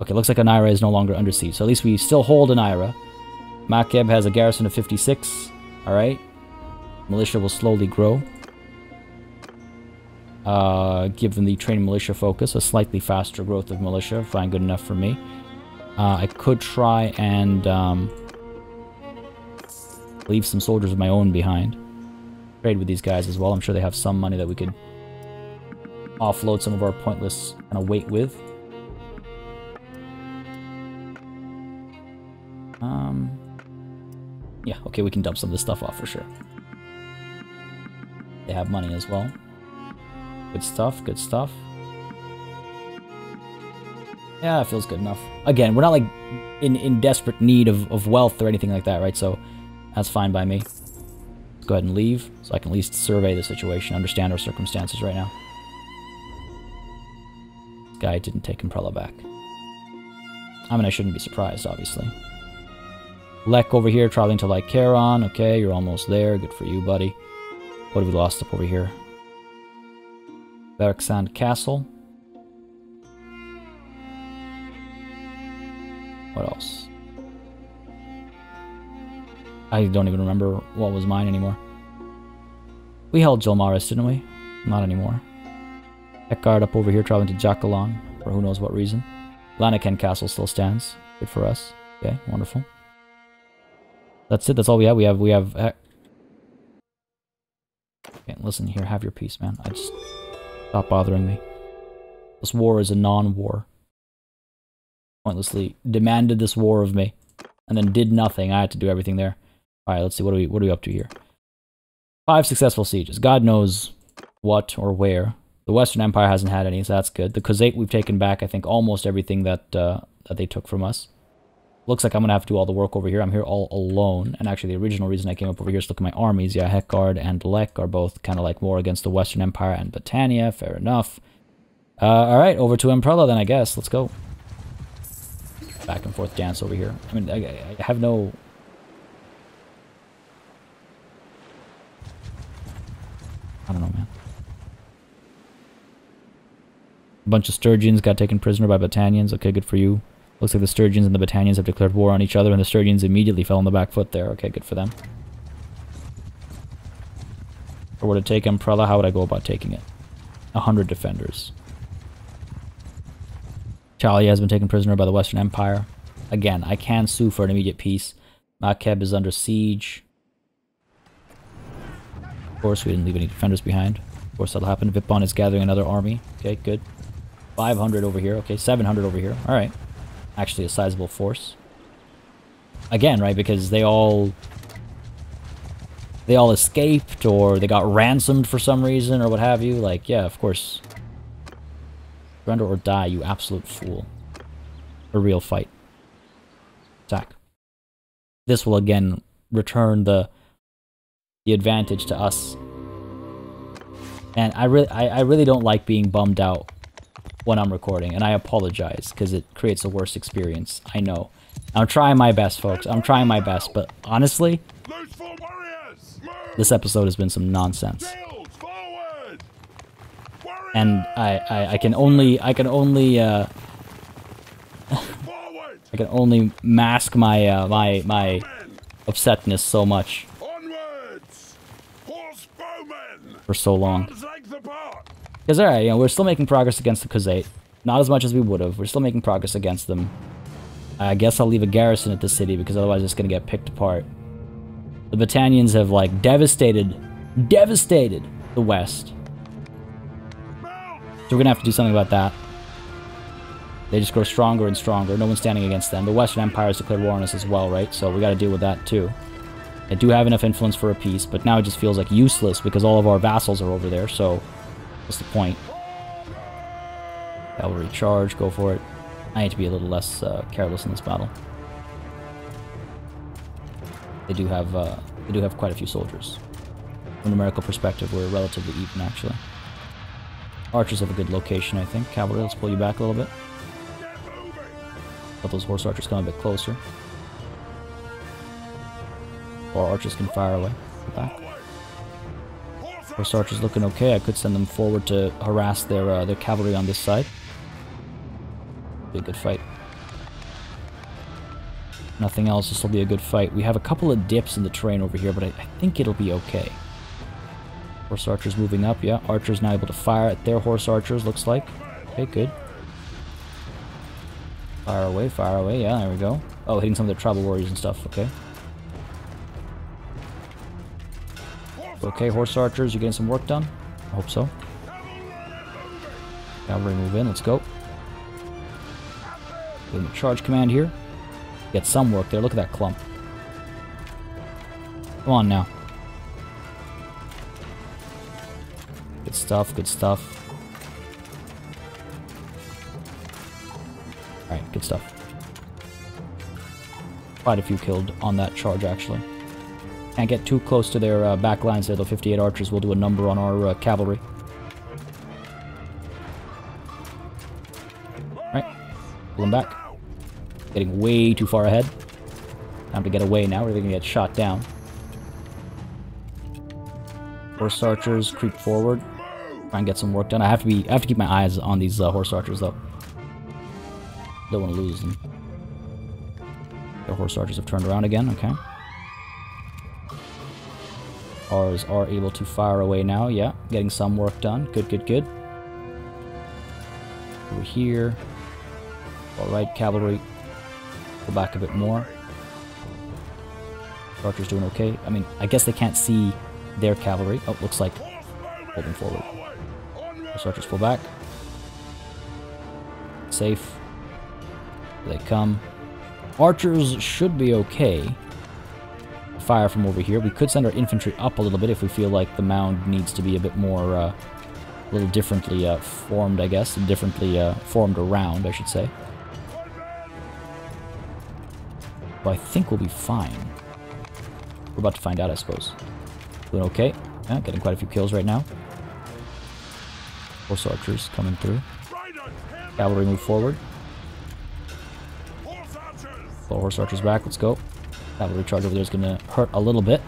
A: Okay, looks like Anira is no longer under siege. So at least we still hold Anira. Makeb has a garrison of 56. Alright. Militia will slowly grow. Uh, give them the training militia focus, a slightly faster growth of militia, fine good enough for me. Uh, I could try and um, leave some soldiers of my own behind. Trade with these guys as well. I'm sure they have some money that we could offload some of our pointless kind of weight with. Um, yeah, okay, we can dump some of this stuff off for sure. They have money as well. Good stuff, good stuff. Yeah, it feels good enough. Again, we're not like in, in desperate need of, of wealth or anything like that, right? So that's fine by me. Let's go ahead and leave so I can at least survey the situation, understand our circumstances right now. This guy didn't take Amprela back. I mean, I shouldn't be surprised, obviously. Lek over here, traveling to like Lycaron. Okay, you're almost there. Good for you, buddy. What have we lost up over here? Berksand Castle. What else? I don't even remember what was mine anymore. We held Jalmarys, didn't we? Not anymore. Ekard up over here traveling to Jaculan for who knows what reason. Lanaken Castle still stands. Good for us. Okay, wonderful. That's it. That's all we have. We have we have. Okay, listen here. Have your peace, man. I just stop bothering me. This war is a non-war. Pointlessly demanded this war of me, and then did nothing. I had to do everything there. All right, let's see. What are we What are we up to here? Five successful sieges. God knows what or where. The Western Empire hasn't had any, so that's good. The Khuzait we've taken back. I think almost everything that uh, that they took from us. Looks like I'm gonna have to do all the work over here. I'm here all alone. And actually, the original reason I came up over here is look at my armies. Yeah, Heckard and Lek are both kind of like war against the Western Empire and Battania. Fair enough. Uh, all right, over to Amprela then, I guess. Let's go. Back and forth dance over here. I mean, I, I have no... I don't know, man. A bunch of Sturgians got taken prisoner by Battanians. Okay, good for you. Looks like the Sturgians and the Battanians have declared war on each other, and the Sturgians immediately fell on the back foot there. Okay, good for them. If I were to take Amprela, how would I go about taking it? A hundred defenders. Chalia has been taken prisoner by the Western Empire. Again, I can sue for an immediate peace. Makeb is under siege. Of course, we didn't leave any defenders behind. Of course, that'll happen. Vipon is gathering another army. Okay, good. 500 over here. Okay, 700 over here. Alright actually a sizable force. Again, right, because they all... They all escaped, or they got ransomed for some reason, or what have you. Like, yeah, of course. Surrender or die, you absolute fool. A real fight. Attack. This will again return the the advantage to us. And I really I, I really don't like being bummed out when I'm recording, and I apologize because it creates a worse experience. I know. I'm trying my best, folks. I'm trying my best, but honestly, this episode has been some nonsense. And I, I, I can only, I can only, uh, I can only mask my, uh, my, my upsetness so much for so long. Because, alright, you know, we're still making progress against the Khuzait. Not as much as we would have. We're still making progress against them. I guess I'll leave a garrison at the city, because otherwise it's going to get picked apart. The Battanians have, like, devastated, devastated the West. So we're going to have to do something about that. They just grow stronger and stronger. No one's standing against them. The Western Empire has declared war on us as well, right? So we got to deal with that, too. I do have enough influence for a peace, but now it just feels like useless because all of our vassals are over there, so What's the point? Cavalry charge, go for it. I need to be a little less uh, careless in this battle. They do have uh, they do have quite a few soldiers. From a numerical perspective, we're relatively even actually. Archers have a good location, I think. Cavalry, let's pull you back a little bit. Let those horse archers come a bit closer. Or archers can fire away. Back. Horse archers looking okay. I could send them forward to harass their uh, their cavalry on this side. Be a good fight. Nothing else. This will be a good fight. We have a couple of dips in the terrain over here, but I, I think it'll be okay. Horse archers moving up. Yeah, archers now able to fire at their horse archers, looks like. Okay, good. Fire away, fire away. Yeah, there we go. Oh, hitting some of the tribal warriors and stuff. Okay. Okay, horse archers, you getting some work done? I hope so. Cavalry move in, let's go. Give them a charge command here. Get some work there, look at that clump. Come on now. Good stuff, good stuff. Alright, good stuff. Quite a few killed on that charge, actually. Can't get too close to their uh, back lines there, The 58 archers will do a number on our uh, cavalry. Right. Pull them back. Getting way too far ahead. Time to get away now, or they're gonna get shot down. Horse archers creep forward. Try and get some work done. I have to be I have to keep my eyes on these uh, horse archers though. Don't want to lose them. The horse archers have turned around again, okay. Ours are able to fire away now, yeah. Getting some work done. Good, good, good. Over here. Alright, cavalry. Go back a bit more. Archers doing okay. I mean, I guess they can't see their cavalry. Oh, looks like holding forward. Archers pull back. Safe. They come. Archers should be okay fire from over here. We could send our infantry up a little bit if we feel like the mound needs to be a bit more, uh, a little differently uh, formed, I guess. Differently uh, formed around, I should say. But I think we'll be fine. We're about to find out, I suppose. Doing okay. Yeah, getting quite a few kills right now. Horse archers coming through. Cavalry move forward. Horse archers back, let's go. Cavalry charge over there is going to hurt a little bit.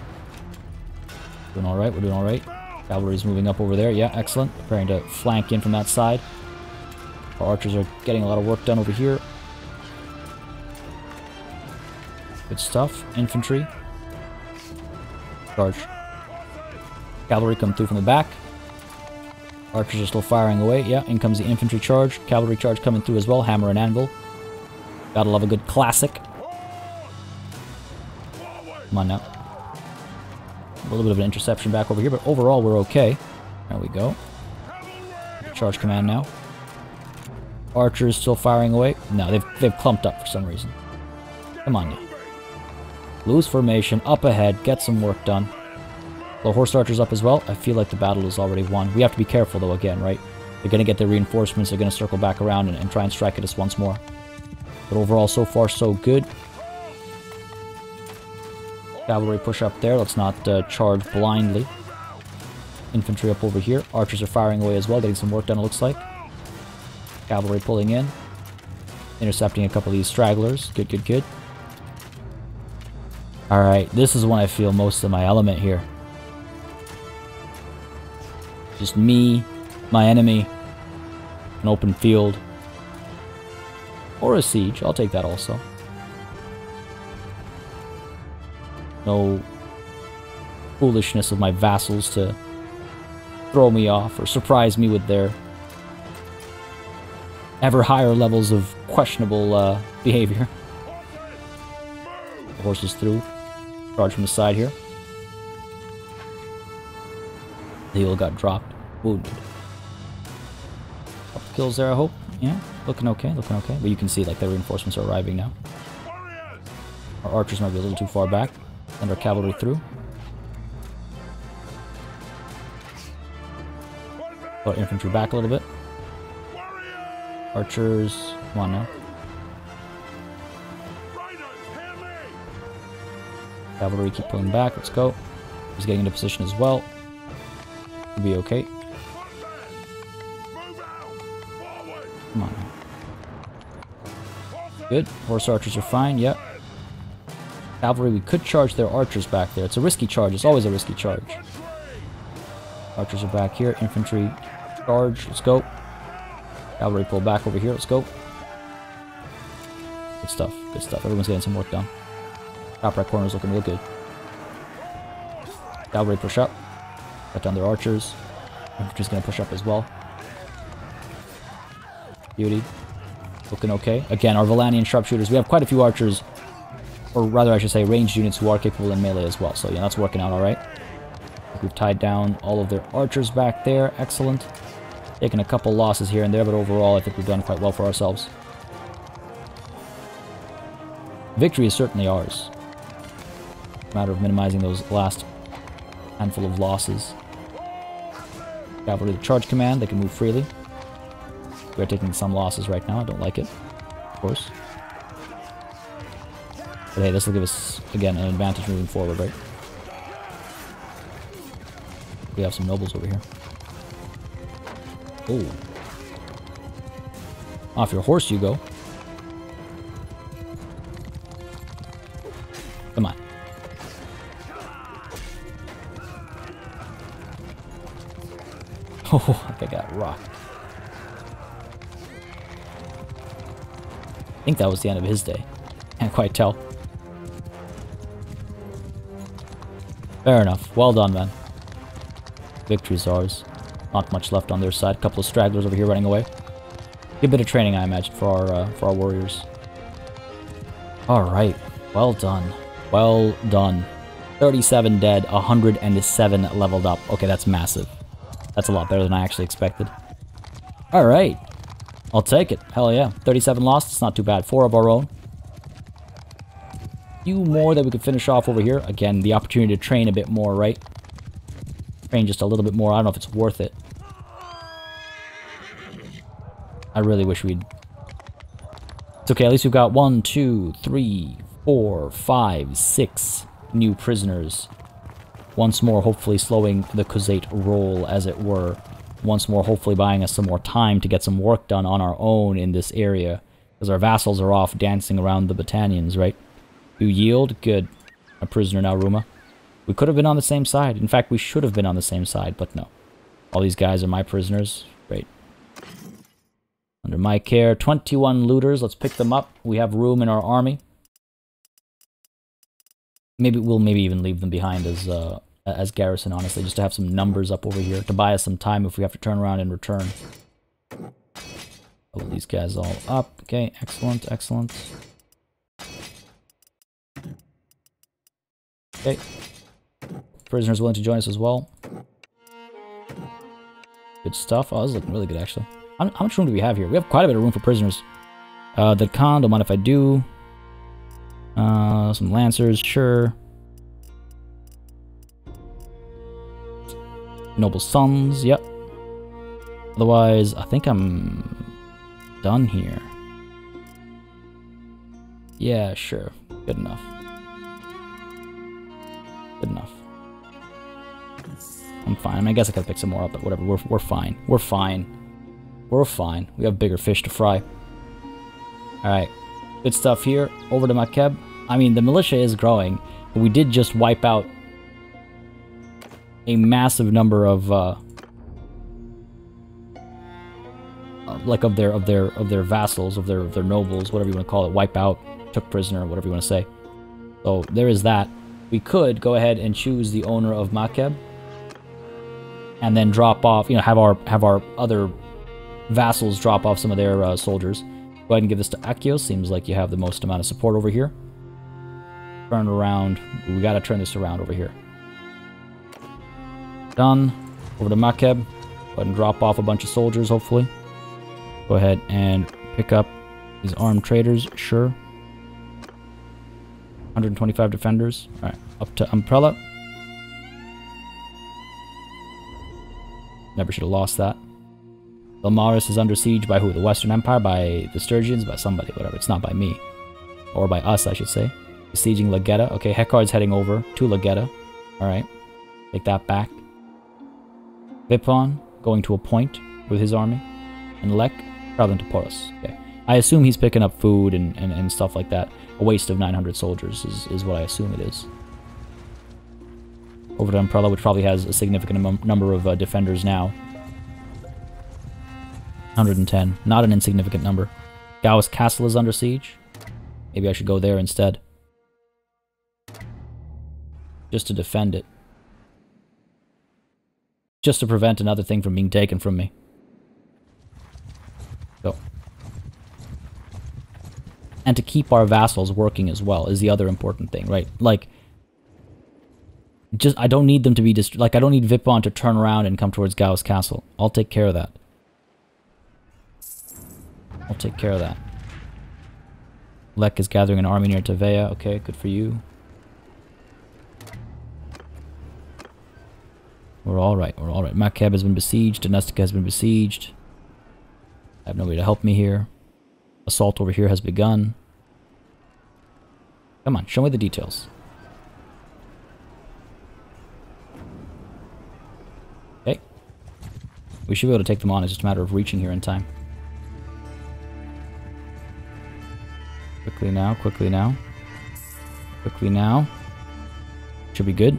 A: Doing alright, we're doing alright. Cavalry's moving up over there. Yeah, excellent. Preparing to flank in from that side. Our archers are getting a lot of work done over here. Good stuff. Infantry. Charge. Cavalry come through from the back. Archers are still firing away. Yeah, in comes the infantry charge. Cavalry charge coming through as well. Hammer and anvil. Gotta love a good classic. Come on now. A little bit of an interception back over here, but overall we're okay. There we go. Charge command now. Archers still firing away. No, they've, they've clumped up for some reason. Come on now. Lose formation, up ahead, get some work done. The horse archers up as well. I feel like the battle is already won. We have to be careful though again, right? They're going to get their reinforcements, they're going to circle back around and, and try and strike at us once more. But overall, so far, so good. Cavalry push up there. Let's not uh, charge blindly. Infantry up over here. Archers are firing away as well, getting some work done, it looks like. Cavalry pulling in. Intercepting a couple of these stragglers. Good, good, good. Alright, this is when I feel most of my element here. Just me, my enemy, an open field. Or a siege, I'll take that also. No foolishness of my vassals to throw me off or surprise me with their ever higher levels of questionable uh, behavior. The horses through. Charge from the side here. The heel got dropped. Wounded. Couple kills there, I hope. Yeah, looking okay, looking okay. But you can see, like, the reinforcements are arriving now. Our archers might be a little too far back. Send our cavalry through. Put infantry back a little bit. Archers, come on now. Cavalry keep pulling back, let's go. He's getting into position as well. We'll be okay. Come on. Good. Horse archers are fine, yep. Cavalry, we could charge their archers back there. It's a risky charge. It's always a risky charge. Archers are back here. Infantry charge. Let's go. Cavalry pull back over here. Let's go. Good stuff. Good stuff. Everyone's getting some work done. Top right corner is looking real good. Cavalry push up. Cut down their archers. Infantry's gonna push up as well. Beauty. Looking okay. Again, our Vlandian sharpshooters. We have quite a few archers, or rather I should say ranged units who are capable in melee as well. So yeah, that's working out alright. We've tied down all of their archers back there. Excellent. Taking a couple losses here and there, but overall I think we've done quite well for ourselves. Victory is certainly ours. Matter of minimizing those last handful of losses. Cavalry the charge command, they can move freely. We're taking some losses right now, I don't like it. Of course. But hey, this will give us, again, an advantage moving forward, right? We have some nobles over here. Oh. Off your horse you go. Come on. [laughs] Oh, I got rocked. I think that was the end of his day. Can't quite tell. Fair enough. Well done, man. Victory's ours. Not much left on their side. A couple of stragglers over here running away. Good bit of training, I imagine, for our uh, for our warriors. All right. Well done. Well done. 37 dead, 107 leveled up. Okay, that's massive. That's a lot better than I actually expected. All right. I'll take it. Hell yeah. 37 lost. It's not too bad. Four of our own. Few more that we could finish off over here. Again, the opportunity to train a bit more, right? Train just a little bit more. I don't know if it's worth it. I really wish we'd... It's okay. At least we've got one, two, three, four, five, six new prisoners. Once more, hopefully slowing the Khuzait roll, as it were. Once more, hopefully buying us some more time to get some work done on our own in this area. Because our vassals are off dancing around the Battanians, right? You yield? Good. A prisoner now, Ruma. We could have been on the same side. In fact, we should have been on the same side, but no. All these guys are my prisoners. Great. Under my care, 21 looters. Let's pick them up. We have room in our army. Maybe we'll maybe even leave them behind as uh, as garrison, honestly, just to have some numbers up over here to buy us some time if we have to turn around and return. Oh, these guys all up. Okay, excellent, excellent. Okay. Prisoners willing to join us as well. Good stuff. Oh, this is looking really good, actually. How, much room do we have here? We have quite a bit of room for prisoners. Uh, the Khan, don't mind if I do. Uh, some Lancers, sure. Noble Sons, yep. Otherwise, I think I'm done here. Yeah, sure. Good enough. Enough. I'm fine. I, mean, I guess I could pick some more up, but whatever. We're, we're fine. We're fine. We're fine. We have bigger fish to fry. Alright. Good stuff here. Over to Makeb. I mean, the militia is growing, but we did just wipe out a massive number of uh, like of their of their of their vassals, of their of their nobles, whatever you want to call it, wipe out, took prisoner, whatever you want to say. So there is that. We could go ahead and choose the owner of Makeb, and then drop off. You know, have our have our other vassals drop off some of their uh, soldiers. Go ahead and give this to Akio. Seems like you have the most amount of support over here. Turn around. We gotta turn this around over here. Done. Over to Makeb. Go ahead and drop off a bunch of soldiers, hopefully. Go ahead and pick up these armed traders, sure. 125 defenders. Alright, up to Amprela. Never should have lost that. Jalmarys is under siege by who? The Western Empire? By the Sturgians? By somebody, whatever. It's not by me. Or by us, I should say. Besieging Lageta. Okay, Hekard's heading over to Lageta. Alright. Take that back. Vipon going to a point with his army. And Lek traveling to Poros. Okay. I assume he's picking up food and, and, and stuff like that. A waste of 900 soldiers is, is what I assume it is. Over to Amprela, which probably has a significant number of uh, defenders now. 110. Not an insignificant number. Gauss Castle is under siege. Maybe I should go there instead. just to defend it. Just to prevent another thing from being taken from me. Go. And to keep our vassals working as well is the other important thing, right? Like, just I don't need them to be dist like I don't need Vipon to turn around and come towards Gau's castle. I'll take care of that. I'll take care of that. Lek is gathering an army near Tavea. Okay, good for you. We're alright, we're alright. Makeb has been besieged, Danustica has been besieged. I have nobody to help me here. Assault over here has begun. Come on, show me the details. Okay. We should be able to take them on, it's just a matter of reaching here in time. Quickly now, quickly now. Quickly now. Should be good.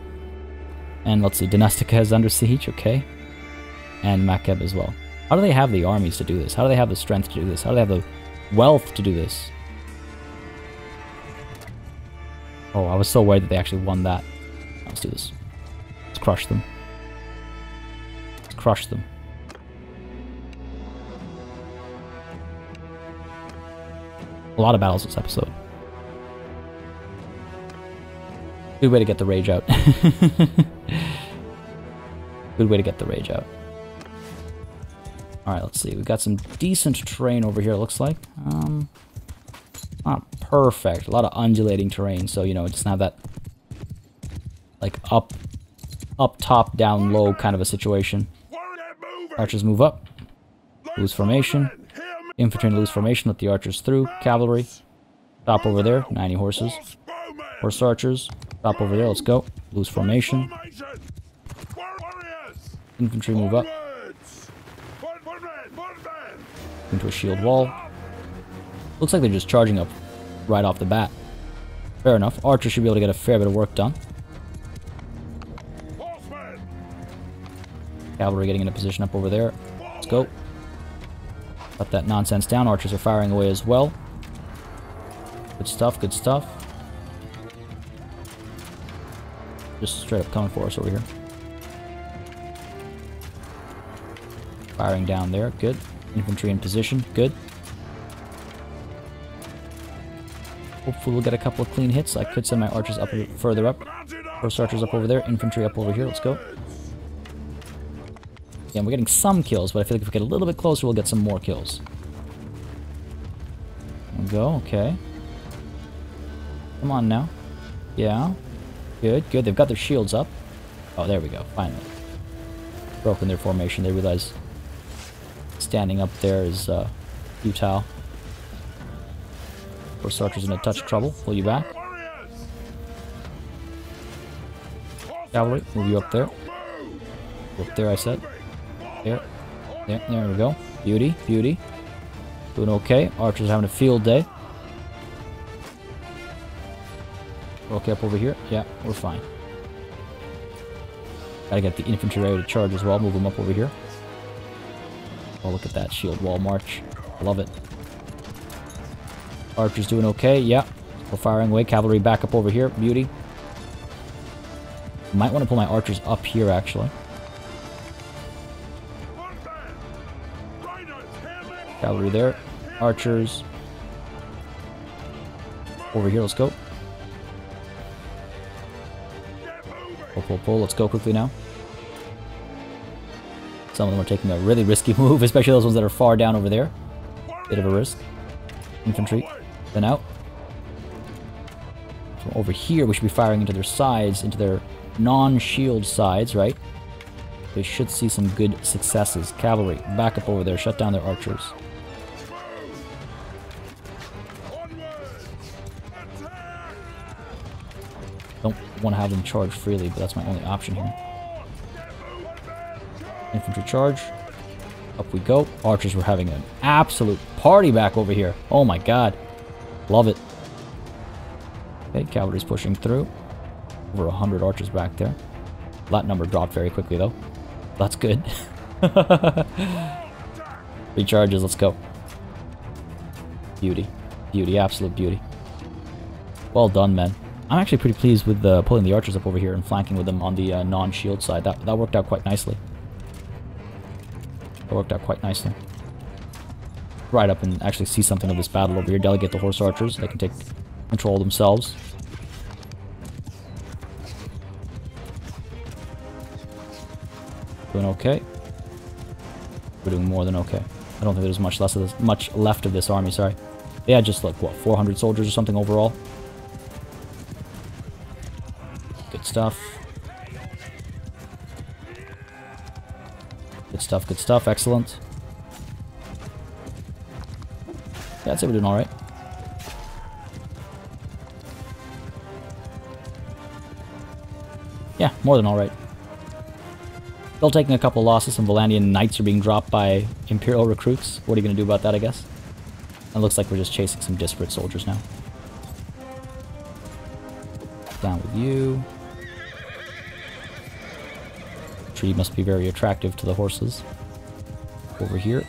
A: And let's see, Danustica is under siege, okay. And Makeb as well. How do they have the armies to do this? How do they have the strength to do this? How do they have the wealth to do this? Oh, I was so worried that they actually won that. Let's do this. Let's crush them. Let's crush them. A lot of battles this episode. Good way to get the rage out. [laughs] Good way to get the rage out. Alright, let's see. We've got some decent terrain over here, it looks like. Um, not perfect. A lot of undulating terrain, so, you know, it doesn't have that, like, up, up, top, down, low kind of a situation. Archers move up. Lose formation. Infantry in loose formation, let the archers through. Cavalry. Stop over there, 90 horses. Horse archers. Stop over there, let's go. Loose formation. Infantry move up. Into a shield wall. Looks like they're just charging up right off the bat. Fair enough. Archers should be able to get a fair bit of work done. Cavalry getting in a position up over there. Let's go. Cut that nonsense down. Archers are firing away as well. Good stuff, good stuff. Just straight up coming for us over here. Firing down there, good. Infantry in position, good. Hopefully we'll get a couple of clean hits. I could send my archers up further up. First archers up over there, infantry up over here. Let's go. Yeah, we're getting some kills, but I feel like if we get a little bit closer, we'll get some more kills. We go, okay. Come on now. Yeah. Good, good. They've got their shields up. Oh, there we go, finally. Broken their formation. They realize standing up there is uh, futile. Archers in a touch of trouble. Pull you back. Cavalry, move you up there. Up there, I said. There. There, there we go. Beauty, beauty. Doing okay. Archer's having a field day. Okay up over here. Yeah, we're fine. Gotta get the infantry ready to charge as well. Move them up over here. Oh, look at that shield wall march. Love it. Archer's doing okay. Yeah. We're firing away. Cavalry back up over here. Beauty. Might want to pull my archers up here, actually. Cavalry there. Archers. Over here, let's go. Pull, pull, pull. Let's go quickly now. Some of them are taking a really risky [laughs] move, especially those ones that are far down over there. Bit of a risk. Infantry. Then out. So over here, we should be firing into their sides, into their non-shield sides, right? They should see some good successes. Cavalry, back up over there. Shut down their archers. Don't want to have them charge freely, but that's my only option here. Infantry charge. Up we go. Archers were having an absolute party back over here. Oh my god. Love it. Okay, cavalry's pushing through. Over 100 archers back there. That number dropped very quickly though. That's good. [laughs] Recharges, let's go. Beauty. Beauty, absolute beauty. Well done, men. I'm actually pretty pleased with uh, pulling the archers up over here and flanking with them on the uh, non-shield side. That, that worked out quite nicely. That worked out quite nicely. Ride up and actually see something of this battle over here. Delegate the horse archers. They can take control themselves. Doing okay. We're doing more than okay. I don't think there's much less of this, much left of this army. Sorry. They had just like what 400 soldiers or something overall. Good stuff. Stuff. Good stuff. Excellent. Yeah, I'd say we're doing all right. Yeah, more than all right. Still taking a couple losses. Some Vlandian knights are being dropped by Imperial recruits. What are you going to do about that, I guess? It looks like we're just chasing some disparate soldiers now. Down with you. Tree must be very attractive to the horses. Over here.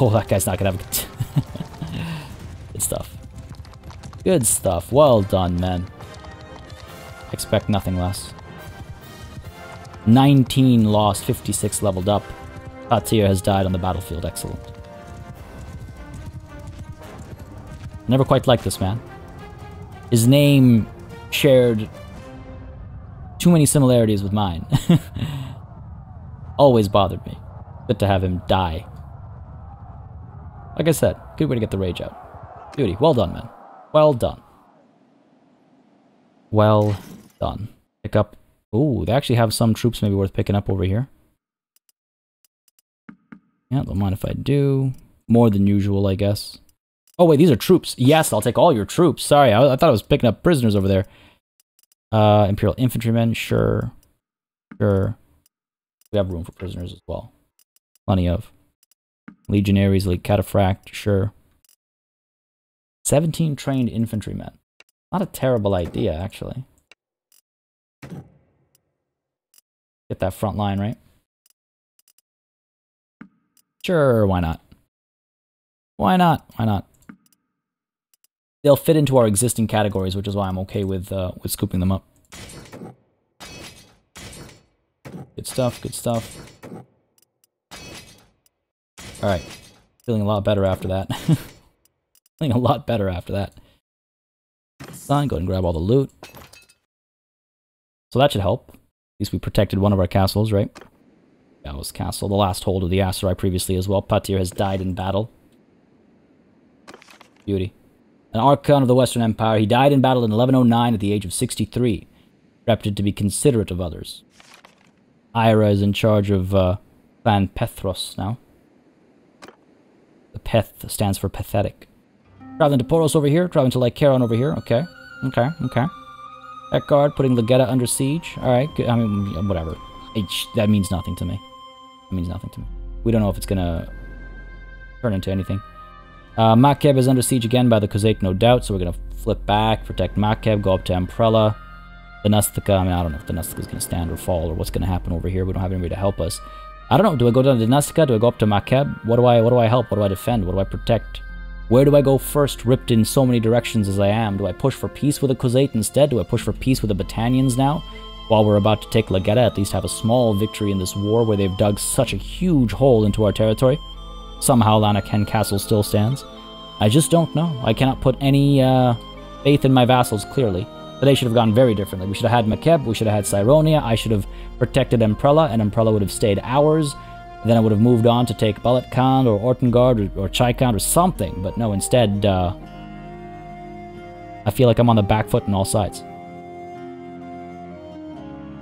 A: Oh, that guy's not to have a... [laughs] Good stuff. Good stuff. Well done, men. Expect nothing less. 19 lost, 56 leveled up. Patir has died on the battlefield. Excellent. Never quite liked this man. His name shared too many similarities with mine. [laughs] Always bothered me. Good to have him die. Like I said, good way to get the rage out. Beauty. Well done, man. Well done. Well done. Pick up Ooh, they actually have some troops maybe worth picking up over here. Yeah, don't mind if I do. More than usual, I guess. Oh, wait, these are troops. Yes, I'll take all your troops. Sorry, I, I thought I was picking up prisoners over there. Uh, Imperial infantrymen, sure. Sure. We have room for prisoners as well. Plenty of. Legionaries, like Cataphract, sure. 17 trained infantrymen. Not a terrible idea, actually. Get that front line, right? Sure, why not? Why not? Why not? They'll fit into our existing categories, which is why I'm okay with uh, with scooping them up. Good stuff, good stuff. Alright. Feeling a lot better after that. [laughs] Feeling a lot better after that. Fine, go ahead and grab all the loot. So that should help At least we protected one of our castles, right? That was castle, the last hold of the Aserai previously as well. Patir has died in battle. Beauty. An Archon of the Western Empire, he died in battle in 1109 at the age of 63, reputed to be considerate of others. Ira is in charge of uh, Clan Pethros now. The Peth stands for pathetic. Traveling to Poros over here, traveling to Lycaron over here. Okay, okay, okay. Guard putting Lageta under siege. Alright, I mean, whatever. That means nothing to me. That means nothing to me. We don't know if it's gonna turn into anything. Uh, Makeb is under siege again by the Khuzait, no doubt, so we're gonna flip back, protect Makeb, go up to Amprela. Danustica, I mean, I don't know if Danustica is gonna stand or fall or what's gonna happen over here. We don't have anybody to help us. I don't know. Do I go down to Nustica? Do I go up to Makeb? What do I what do I help? What do I defend? What do I protect? Where do I go first, ripped in so many directions as I am? Do I push for peace with the Khuzait instead? Do I push for peace with the Battanians now? While we're about to take Lageta, at least have a small victory in this war where they've dug such a huge hole into our territory. Somehow Lanaken Castle still stands. I just don't know. I cannot put any uh, faith in my vassals, clearly. They should have gone very differently. We should have had Makeb, we should have had Syronea, I should have protected Amprela, and Amprela would have stayed ours. Then I would have moved on to take Baltakhand or Ortongard or, or or something, but no, instead, uh, I feel like I'm on the back foot on all sides.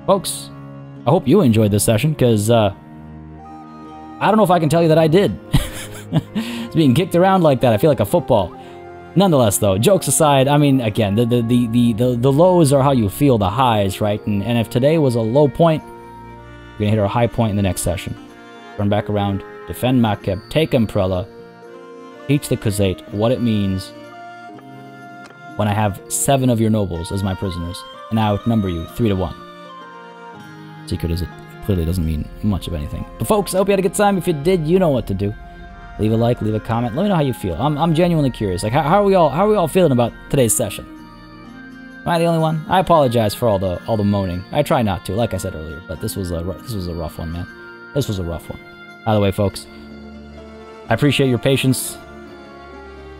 A: Folks, I hope you enjoyed this session, because, uh, I don't know if I can tell you that I did. [laughs] it's being kicked around like that, I feel like a football. Nonetheless, though, jokes aside, I mean, again, the, the, the, the, the, lows are how you feel the highs, right? And, and if today was a low point, we're to hit our high point in the next session. Turn back around, defend Makeb, take Amprela, teach the Khuzait what it means when I have seven of your nobles as my prisoners, and I outnumber you three to one. Secret is it clearly doesn't mean much of anything. But folks, I hope you had a good time. If you did, you know what to do. Leave a like, leave a comment. Let me know how you feel. I'm, I'm genuinely curious. Like, how, how are we all how are we all feeling about today's session? Am I the only one? I apologize for all the all the moaning. I try not to, like I said earlier, but this was a this was a rough one, man. This was a rough one. By the way, folks, I appreciate your patience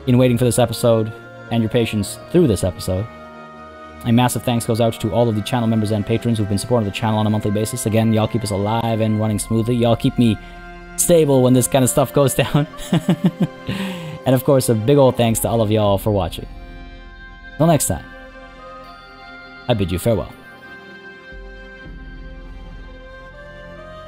A: in waiting for this episode and your patience through this episode. A massive thanks goes out to all of the channel members and patrons who've been supporting the channel on a monthly basis. Again, y'all keep us alive and running smoothly. Y'all keep me stable when this kind of stuff goes [laughs] down. [laughs] and of course, a big old thanks to all of y'all for watching. Until next time, I bid you farewell.